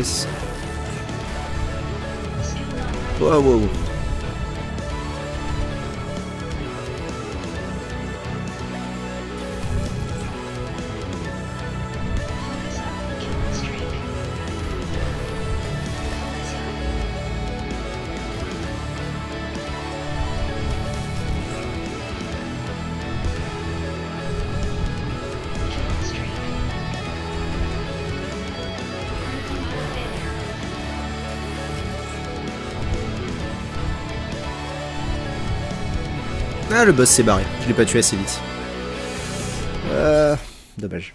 Moment le boss s'est barré. Je l'ai pas tué assez vite. Euh, dommage.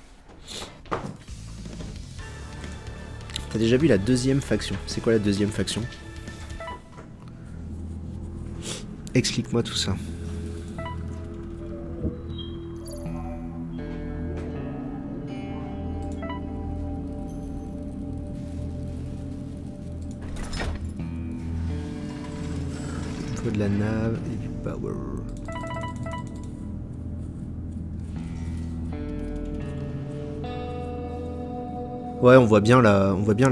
T'as déjà vu la deuxième faction? C'est quoi la deuxième faction? Explique-moi tout ça. De la nave Ouais, on voit bien la, on voit bien.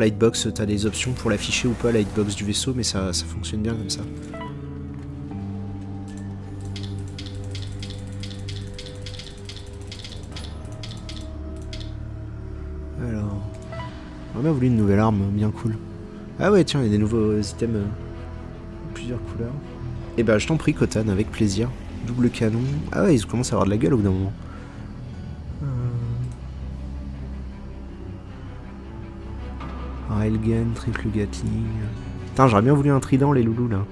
T'as des options pour l'afficher ou pas la hitbox du vaisseau, mais ça, ça fonctionne bien comme ça. Alors, on bien voulu une nouvelle arme, bien cool. Ah ouais, tiens, il y a des nouveaux items, euh, plusieurs couleurs. Eh ben, je t'en prie, Kotan, avec plaisir. Double canon. Ah ouais, ils commencent à avoir de la gueule au bout d'un moment. Railgun, triple Gatling. Putain, j'aurais bien voulu un trident, les loulous là.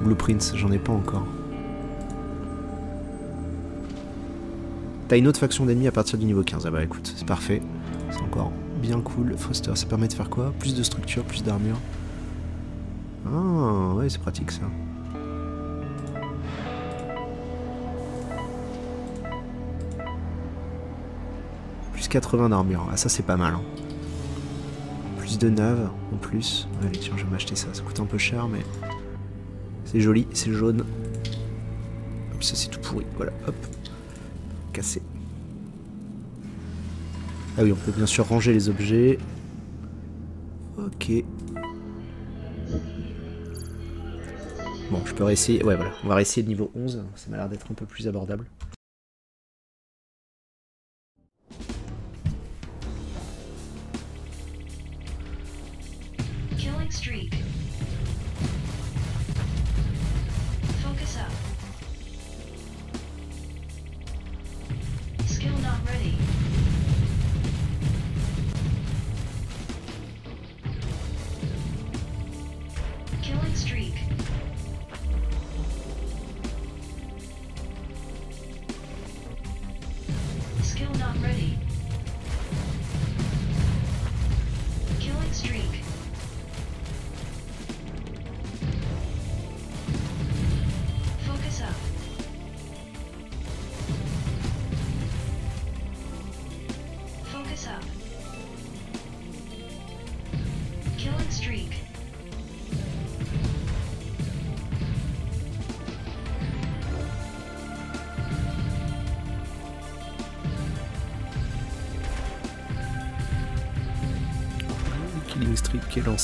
Blueprints, j'en ai pas encore. T'as une autre faction d'ennemis à partir du niveau 15. Ah bah écoute, c'est parfait. C'est encore bien cool. Foster, ça permet de faire quoi? Plus de structure, plus d'armure. Ah ouais, c'est pratique ça. Plus 80 d'armure. Ah, ça c'est pas mal. hein. Plus de 9 en plus. Allez, tiens, je vais m'acheter ça. Ça coûte un peu cher, mais c'est joli, c'est jaune. Hop, ça c'est tout pourri. Voilà, hop. Cassé. Ah oui, on peut bien sûr ranger les objets. Ok. Bon, je peux réessayer. Ouais, voilà. On va réessayer le niveau 11. Ça m'a l'air d'être un peu plus abordable.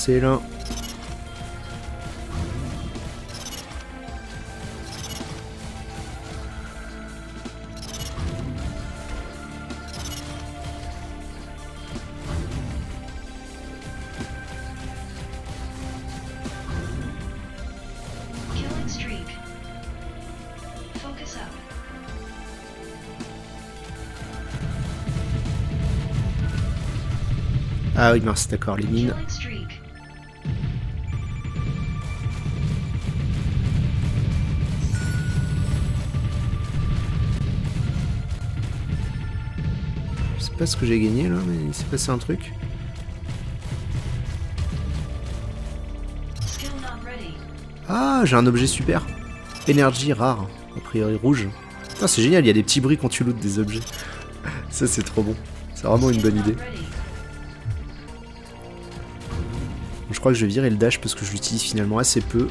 Lancé là. Killing streak. Focus up. Ah oui, mince, d'accord, les mines. Pas ce que j'ai gagné là, mais il s'est passé un truc. Ah, j'ai un objet super. Énergie rare, a priori rouge. Putain, c'est génial, il y a des petits bruits quand tu lootes des objets. Ça, c'est trop bon. C'est vraiment une bonne idée. Je crois que je vais virer le dash parce que je l'utilise finalement assez peu.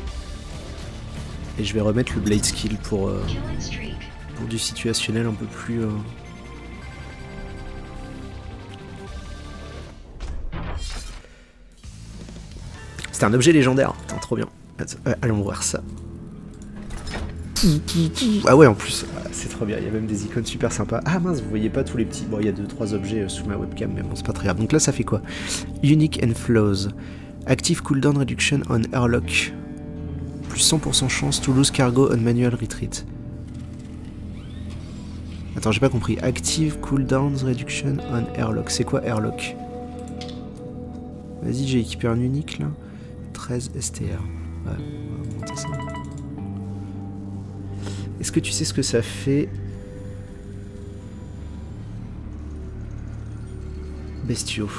Et je vais remettre le blade skill pour, euh, pour du situationnel un peu plus... euh, C'est un objet légendaire. Putain, trop bien. Ouais, allons voir ça. Ah ouais, en plus, ah, c'est trop bien. Il y a même des icônes super sympas. Ah mince, vous voyez pas tous les petits. Bon, il y a deux trois objets euh, sous ma webcam, mais bon, c'est pas très grave. Donc là, ça fait quoi? Unique and flows. Active cooldown reduction on airlock. Plus 100% chance to lose cargo on manual retreat. Attends, j'ai pas compris. Active cooldown reduction on airlock. C'est quoi airlock? Vas-y, j'ai équipé un unique là. 13 STR. Ouais, on va ça. Est-ce que tu sais ce que ça fait Bestiaux.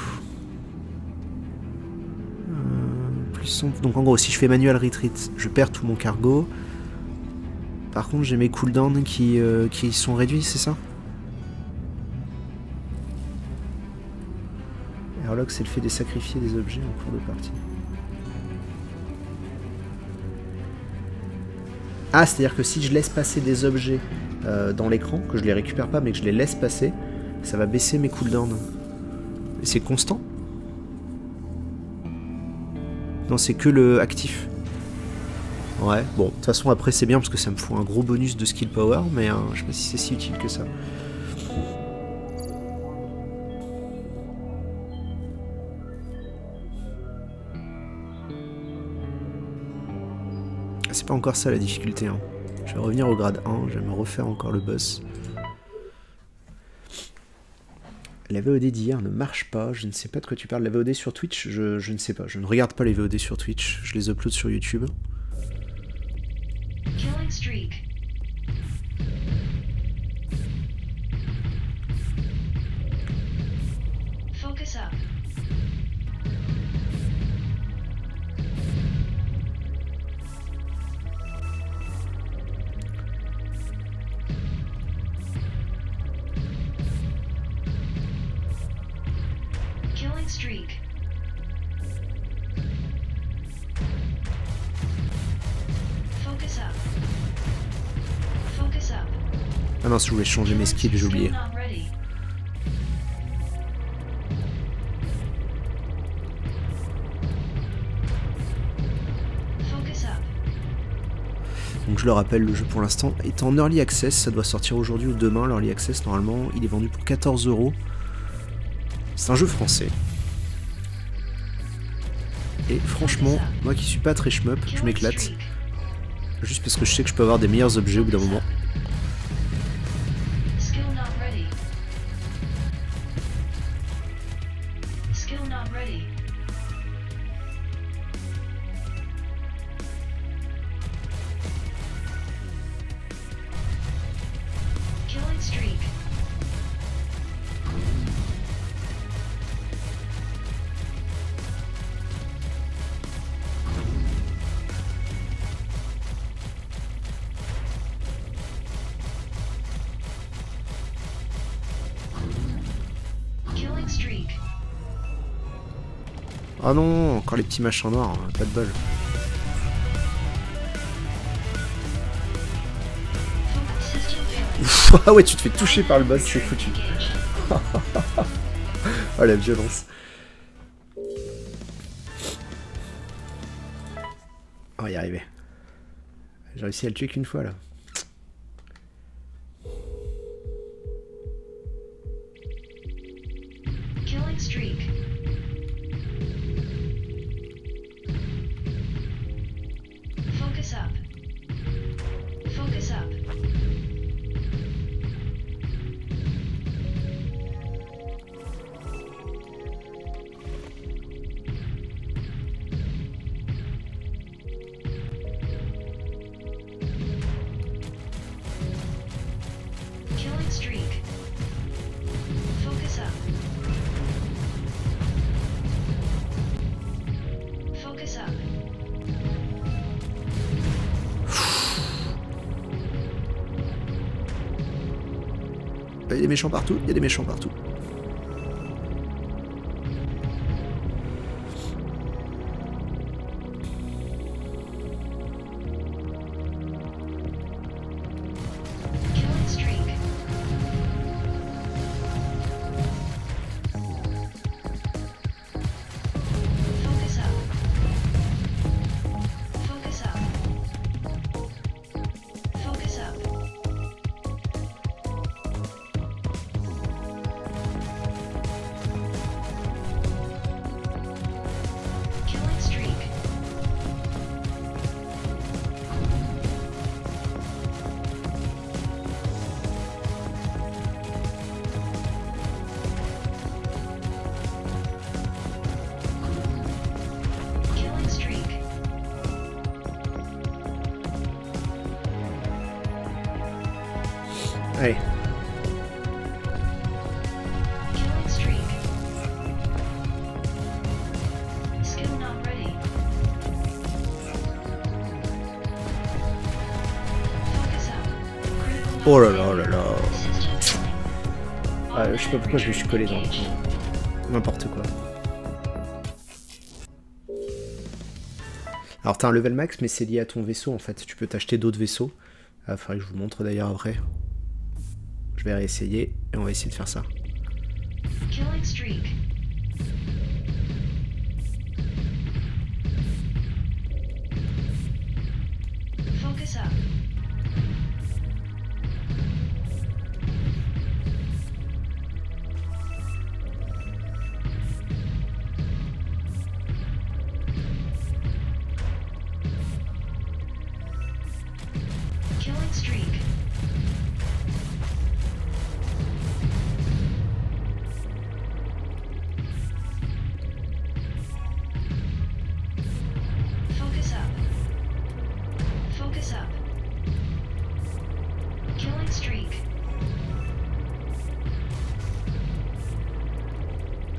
Euh, plus son- Donc en gros, si je fais manual retreat, je perds tout mon cargo. Par contre, j'ai mes cooldowns qui, euh, qui sont réduits, c'est ça? Airlock, c'est le fait de sacrifier des objets en cours de partie. Ah, c'est-à-dire que si je laisse passer des objets euh, dans l'écran, que je les récupère pas mais que je les laisse passer, ça va baisser mes cooldowns. C'est constant? Non, c'est que le actif. Ouais, bon, de toute façon après c'est bien parce que ça me fout un gros bonus de skill power, mais euh, je sais pas si c'est si utile que ça. C'est pas encore ça la difficulté. hein. Je vais revenir au grade 1, je vais me refaire encore le boss. La VOD d'hier ne marche pas, je ne sais pas de quoi tu parles. La VOD sur Twitch, je, je ne sais pas. Je ne regarde pas les VOD sur Twitch, je les upload sur YouTube. Killing streak. Je voulais changer mes skills, j'ai oublié. Donc je le rappelle, le jeu pour l'instant est en early access, ça doit sortir aujourd'hui ou demain, l'early access normalement, il est vendu pour 14 euros. C'est un jeu français. Et franchement, moi qui suis pas très shmup, je m'éclate. Juste parce que je sais que je peux avoir des meilleurs objets au bout d'un moment. Les petits machins noirs, hein, pas de bol. Ah ouais, tu te fais toucher par le boss, c'est foutu. Oh la violence. Oh, y arriver. J'ai réussi à le tuer qu'une fois là. Des méchants partout, il y a des méchants partout. Oh là là oh là là. Ah, je sais pas pourquoi je me suis collé dans le... N'importe quoi. Alors t'as un level max mais c'est lié à ton vaisseau en fait. Tu peux t'acheter d'autres vaisseaux. Ah, faudrait que je vous montre d'ailleurs après. Je vais réessayer et on va essayer de faire ça.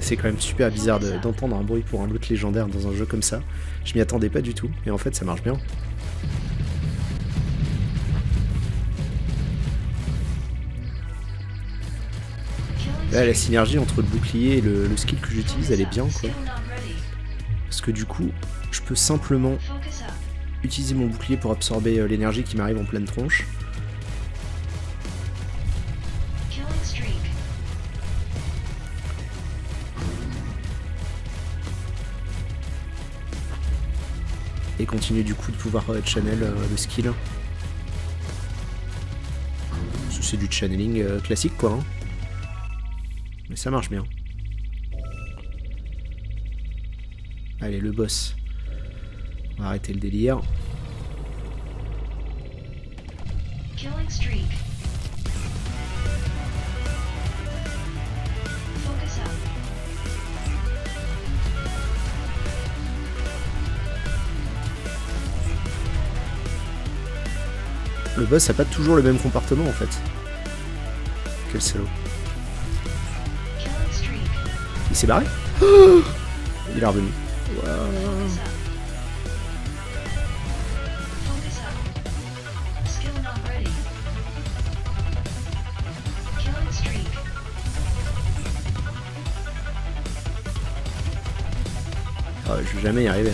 C'est quand même super bizarre de- d'entendre un bruit pour un loot légendaire dans un jeu comme ça. Je m'y attendais pas du tout, et en fait ça marche bien. Là, la synergie entre le bouclier et le, le skill que j'utilise, elle est bien, quoi. Parce que du coup, je peux simplement utiliser mon bouclier pour absorber euh, l'énergie qui m'arrive en pleine tronche. Et continuer du coup de pouvoir euh, channel euh, le skill. Parce que C'est du channeling euh, classique, quoi. hein. Mais ça marche bien. Allez, le boss. On va arrêter le délire. Killing streak. Le boss a pas toujours le même comportement en fait. Quel salaud. Il s'est barré Il est revenu. Ah, je vais jamais y arriver.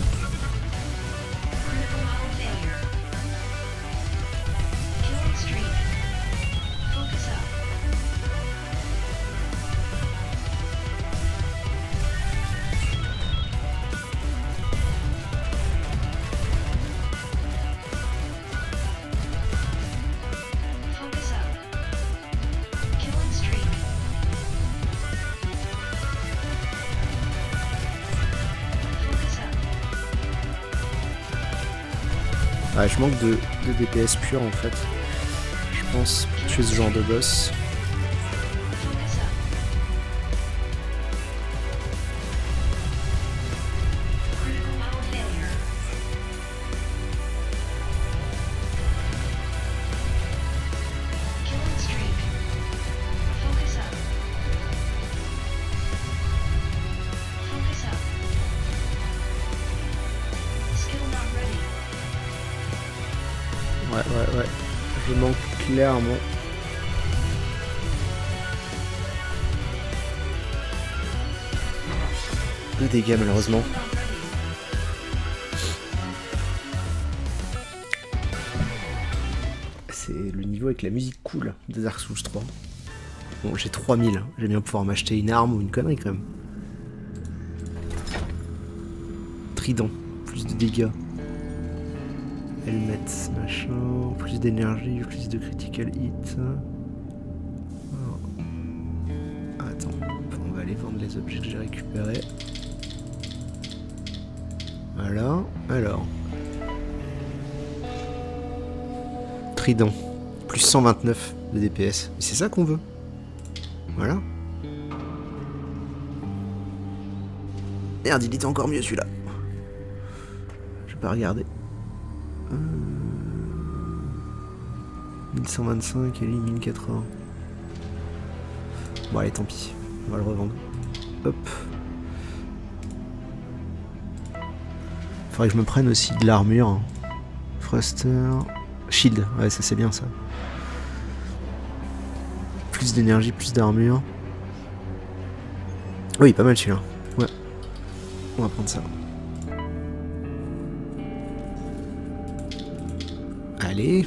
Je manque de, DPS pur en fait. Je pense tuer ce genre de boss. Clairement. De dégâts malheureusement. C'est le niveau avec la musique cool de Dark Souls 3. Bon, j'ai 3000. hein. J'aime bien pouvoir m'acheter une arme ou une connerie quand même. Trident, plus de dégâts. Helmet, machin, plus d'énergie, plus de critical hit. Alors. Attends, on va aller vendre les objets que j'ai récupérés. Voilà, alors. Trident, plus 129 de DPS. C'est ça qu'on veut. Voilà. Merde, il était encore mieux celui-là. Je vais pas regarder. 1125 et lui 1080. Bon allez, tant pis. On va le revendre. Hop. Faudrait que je me prenne aussi de l'armure. hein. Thruster. Shield, ouais, ça c'est bien ça. Plus d'énergie, plus d'armure. Oui, pas mal celui-là. Ouais. On va prendre ça. Allez.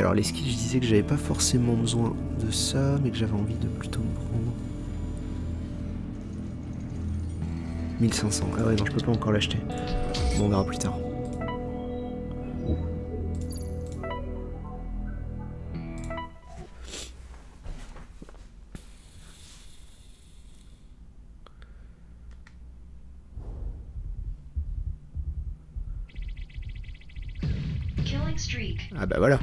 Et alors les skills, je disais que j'avais pas forcément besoin de ça, mais que j'avais envie de plutôt me prendre. 1500. Ah ouais, non, je peux pas encore l'acheter. Bon, on verra plus tard. Killing streak. Ah bah voilà.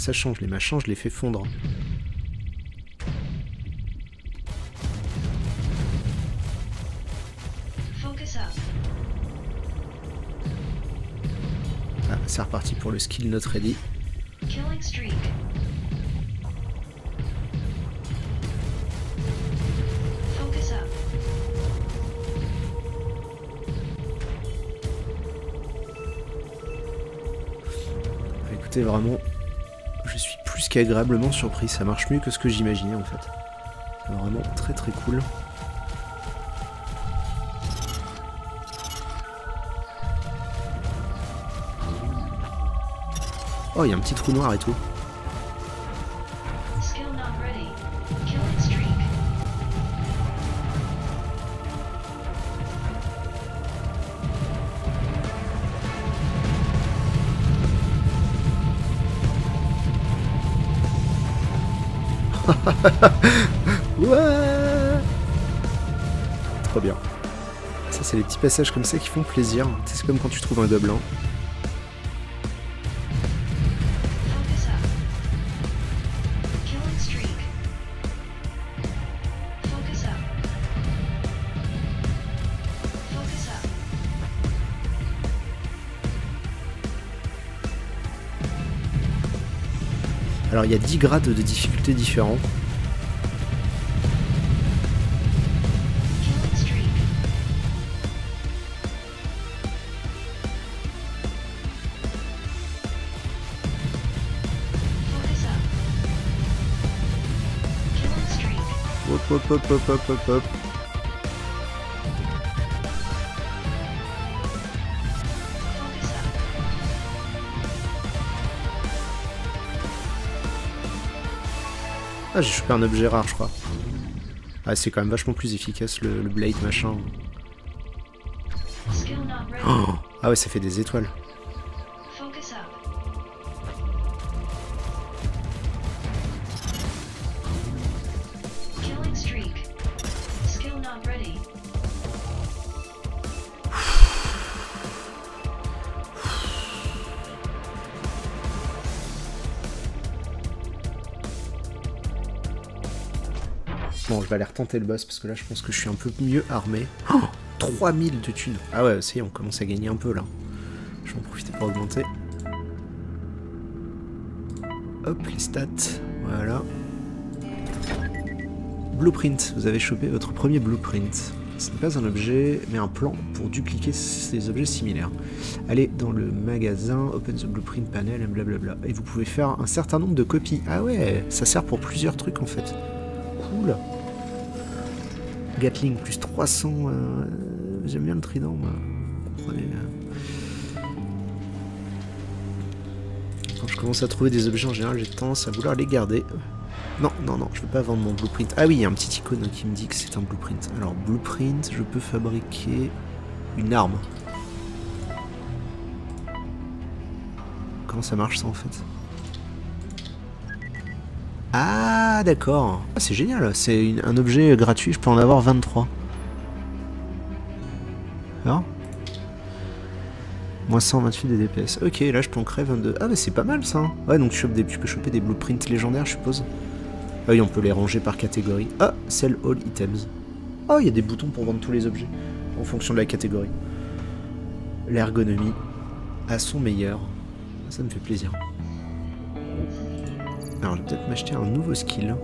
Ça change, les machins, je les fais fondre. Ah, c'est reparti pour le skill not ready. Écoutez, vraiment, agréablement surpris. Ça marche mieux que ce que j'imaginais en fait. C'est vraiment très très cool. Oh, il y a un petit trou noir et tout. Trop bien. Ça, c'est les petits passages comme ça qui font plaisir. C'est comme quand tu trouves un gobelin. Il y a 10 grades de difficulté différents. Streak. Hop, hop, hop, hop, hop, hop, Ah, j'ai chopé un objet rare, je crois. Ah, c'est quand même vachement plus efficace le, le blade machin. Oh ah ouais, ça fait des étoiles. Vais aller retenter le boss parce que là, je pense que je suis un peu mieux armé. Oh 3000 de thunes. Ah ouais, ça y est, on commence à gagner un peu là. Je vais en profiter pour augmenter. Hop, les stats. Voilà. Blueprint. Vous avez chopé votre premier blueprint. Ce n'est pas un objet, mais un plan pour dupliquer ces objets similaires. Allez dans le magasin, open the blueprint panel, blablabla. Et vous pouvez faire un certain nombre de copies. Ah ouais, ça sert pour plusieurs trucs en fait. Gatling plus 300. euh, J'aime bien le trident, moi. Comprenez, euh. Quand je commence à trouver des objets en général, j'ai tendance à vouloir les garder. Non, non, non, je veux pas vendre mon blueprint. Ah oui, il y a un petit icône qui me dit que c'est un blueprint. Alors, blueprint, je peux fabriquer une arme. Comment ça marche ça en fait? Ah d'accord. Ah, c'est génial, c'est un objet gratuit, je peux en avoir 23. Alors? Moins 128 de DPS. Ok, là je peux en créer 22. Ah mais c'est pas mal ça. Ouais, donc tu, des, peux choper des blueprints légendaires, je suppose. Ah oui, on peut les ranger par catégorie. Ah, sell all items. Oh, il y a des boutons pour vendre tous les objets, en fonction de la catégorie. L'ergonomie à son meilleur. Ça me fait plaisir. Alors, je vais peut-être m'acheter un nouveau skill.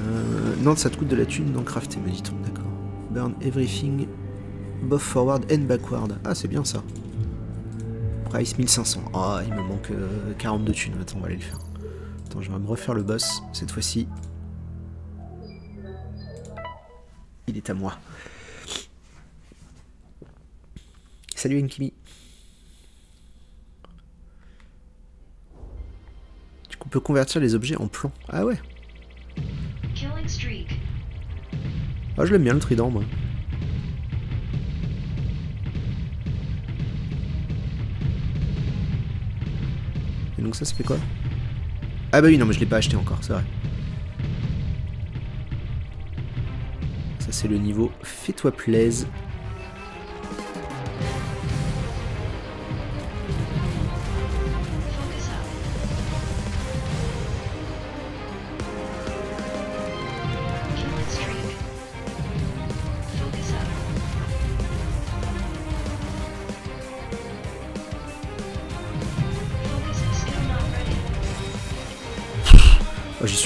Euh, non, ça te coûte de la thune d'en crafter, me dit-on, d'accord. Burn everything, both forward and backward. Ah, c'est bien ça. Price 1500. Ah, il me manque euh, 42 thunes. Attends, on va aller le faire. Attends, je vais me refaire le boss cette fois-ci. Il est à moi. Salut Enkimi. On peut convertir les objets en plans. Ah ouais. Ah, je l'aime bien le trident, moi. Et donc ça, ça fait quoi? Ah bah oui, non, mais je l'ai pas acheté encore, c'est vrai. Ça, c'est le niveau Fais-toi plaise.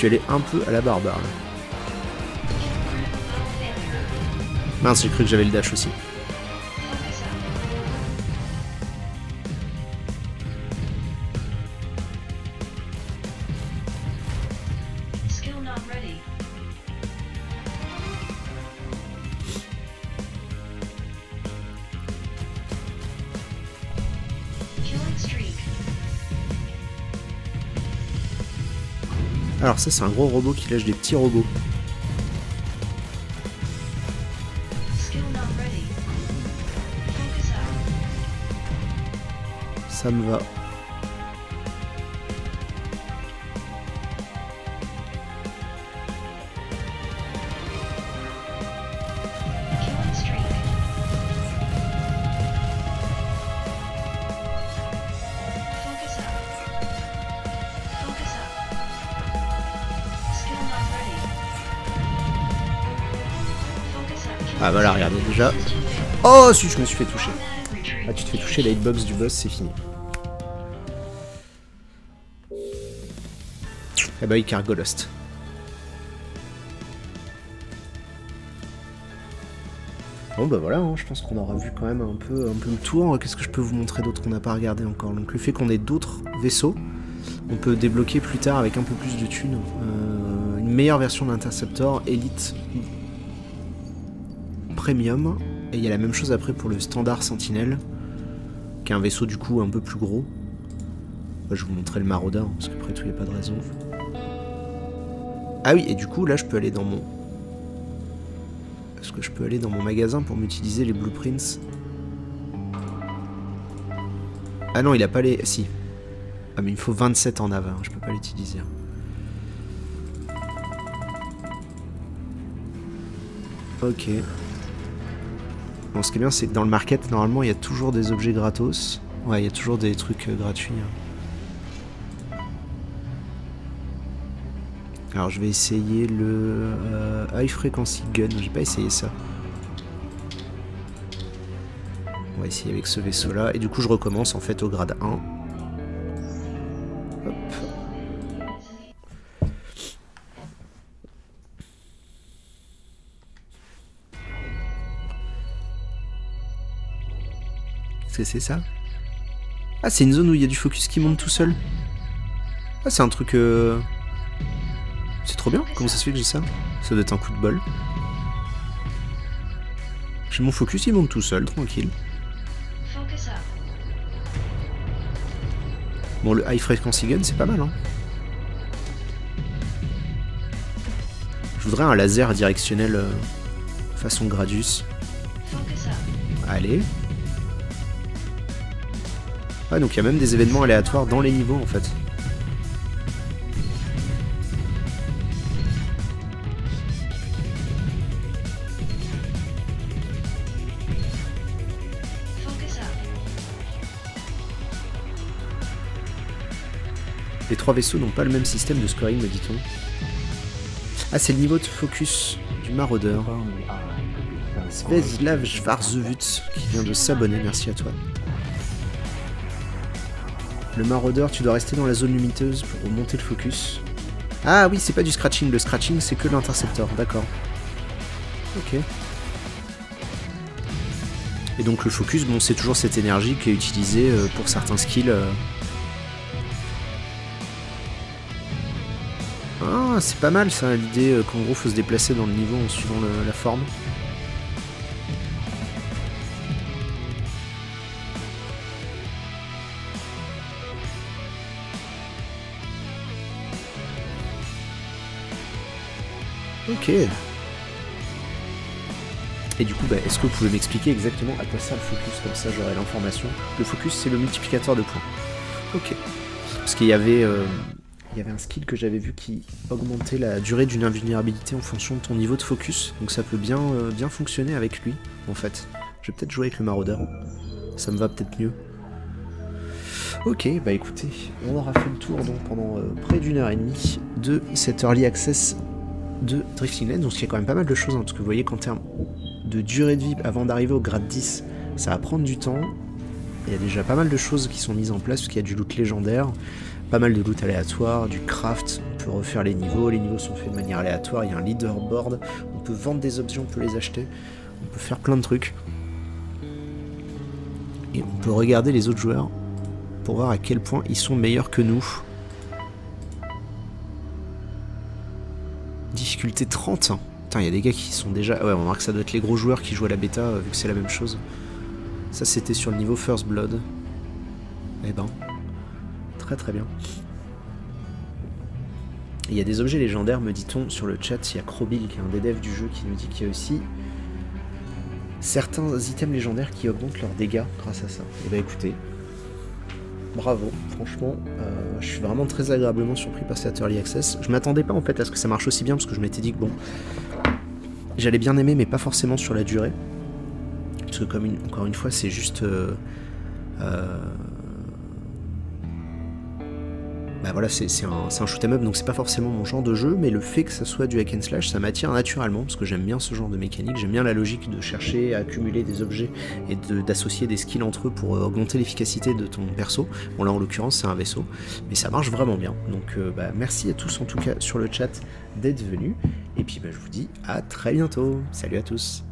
Suis allé un peu à la barbare. Mince, j'ai cru que j'avais le dash aussi. Ça c'est un gros robot qui lâche des petits robots. Ça me va. Ah voilà, regardez déjà. Oh si je me suis fait toucher. Ah tu te fais toucher la hitbox du boss, c'est fini. Eh bah il Cargolost. Bon bah voilà, hein, je pense qu'on aura vu quand même un peu, un peu le tour. Qu'est-ce que je peux vous montrer d'autre qu'on n'a pas regardé encore? Donc le fait qu'on ait d'autres vaisseaux, on peut débloquer plus tard avec un peu plus de thunes euh, une meilleure version d'Interceptor Elite Premium. Et il y a la même chose après pour le standard Sentinelle, qui est un vaisseau du coup un peu plus gros. Bah, je vais vous montrer le Marauder, parce qu'après tout, il n'y a pas de raison. Ah oui, et du coup, là, je peux aller dans mon... Est-ce que je peux aller dans mon magasin pour m'utiliser les blueprints? Ah non, il a pas les... Si. Ah mais il me faut 27 en av, hein, je peux pas l'utiliser. Ok. Bon, ce qui est bien, c'est que dans le market, normalement, il y a toujours des objets gratos. Ouais, il y a toujours des trucs euh, gratuits. hein. Alors, je vais essayer le euh, High Frequency Gun. J'ai pas essayé ça. On va essayer avec ce vaisseau-là. Et du coup, je recommence en fait au grade 1. Que c'est ça Ah, c'est une zone où il y a du focus qui monte tout seul. Ah, c'est un truc... euh, C'est trop bien. Comment ça se fait que j'ai ça? Ça doit être un coup de bol. J'ai mon focus, il monte tout seul, tranquille. Bon, le high frequency gun, c'est pas mal, hein. Je voudrais un laser directionnel euh, façon Gradius. Allez. Donc il y a même des événements aléatoires dans les niveaux, en fait. Les trois vaisseaux n'ont pas le même système de scoring, me dit-on. Ah, c'est le niveau de focus du maraudeur. Sveslav Schwarzewut qui vient de s'abonner, merci à toi. Le maraudeur, tu dois rester dans la zone lumiteuse pour monter le focus. Ah oui, c'est pas du scratching, le scratching c'est que l'intercepteur, d'accord. Ok. Et donc le focus, bon, c'est toujours cette énergie qui est utilisée euh, pour certains skills. euh. Ah, c'est pas mal ça, l'idée euh, qu'en gros faut se déplacer dans le niveau en suivant la forme. Et du coup, bah, est-ce que vous pouvez m'expliquer exactement à quoi sert le focus Comme ça, j'aurai l'information. Le focus, c'est le multiplicateur de points. Ok. Parce qu'il y avait, euh, il y avait un skill que j'avais vu qui augmentait la durée d'une invulnérabilité en fonction de ton niveau de focus. Donc ça peut bien, euh, bien fonctionner avec lui, en fait. Je vais peut-être jouer avec le maraudeur. Ça me va peut-être mieux. Ok, bah écoutez, on aura fait le tour donc pendant euh, près d'une heure et demie de cette early access de Drifting Lane. Donc il y a quand même pas mal de choses, hein, parce que vous voyez qu'en termes de durée de vie avant d'arriver au grade 10, ça va prendre du temps. Il y a déjà pas mal de choses qui sont mises en place, parce qu'il y a du loot légendaire, pas mal de loot aléatoire, du craft, on peut refaire les niveaux, les niveaux sont faits de manière aléatoire, il y a un leaderboard, on peut vendre des objets, on peut les acheter, on peut faire plein de trucs. Et on peut regarder les autres joueurs pour voir à quel point ils sont meilleurs que nous. Difficulté 30. Putain, il y a des gars qui sont déjà... Ouais, on remarque que ça doit être les gros joueurs qui jouent à la bêta, euh, vu que c'est la même chose. Ça, c'était sur le niveau First Blood. Eh ben. Très très bien. Il y a des objets légendaires, me dit-on sur le chat. Il y a Crobil qui est un des devs du jeu qui nous dit qu'il y a aussi certains items légendaires qui augmentent leurs dégâts grâce à ça. Et bah écoutez, bravo, franchement, euh, je suis vraiment très agréablement surpris par cet Early Access. Je m'attendais pas en fait à ce que ça marche aussi bien parce que je m'étais dit que bon, j'allais bien aimer mais pas forcément sur la durée. Parce que comme encore une fois c'est juste... euh, euh, bah voilà, c'est un, shoot 'em up, donc c'est pas forcément mon genre de jeu, mais le fait que ça soit du hack and slash, ça m'attire naturellement, parce que j'aime bien ce genre de mécanique, j'aime bien la logique de chercher à accumuler des objets et d'associer des skills entre eux pour euh, augmenter l'efficacité de ton perso. Bon là en l'occurrence c'est un vaisseau, mais ça marche vraiment bien. Donc euh, bah, merci à tous en tout cas sur le chat d'être venus, et puis bah, je vous dis à très bientôt. Salut à tous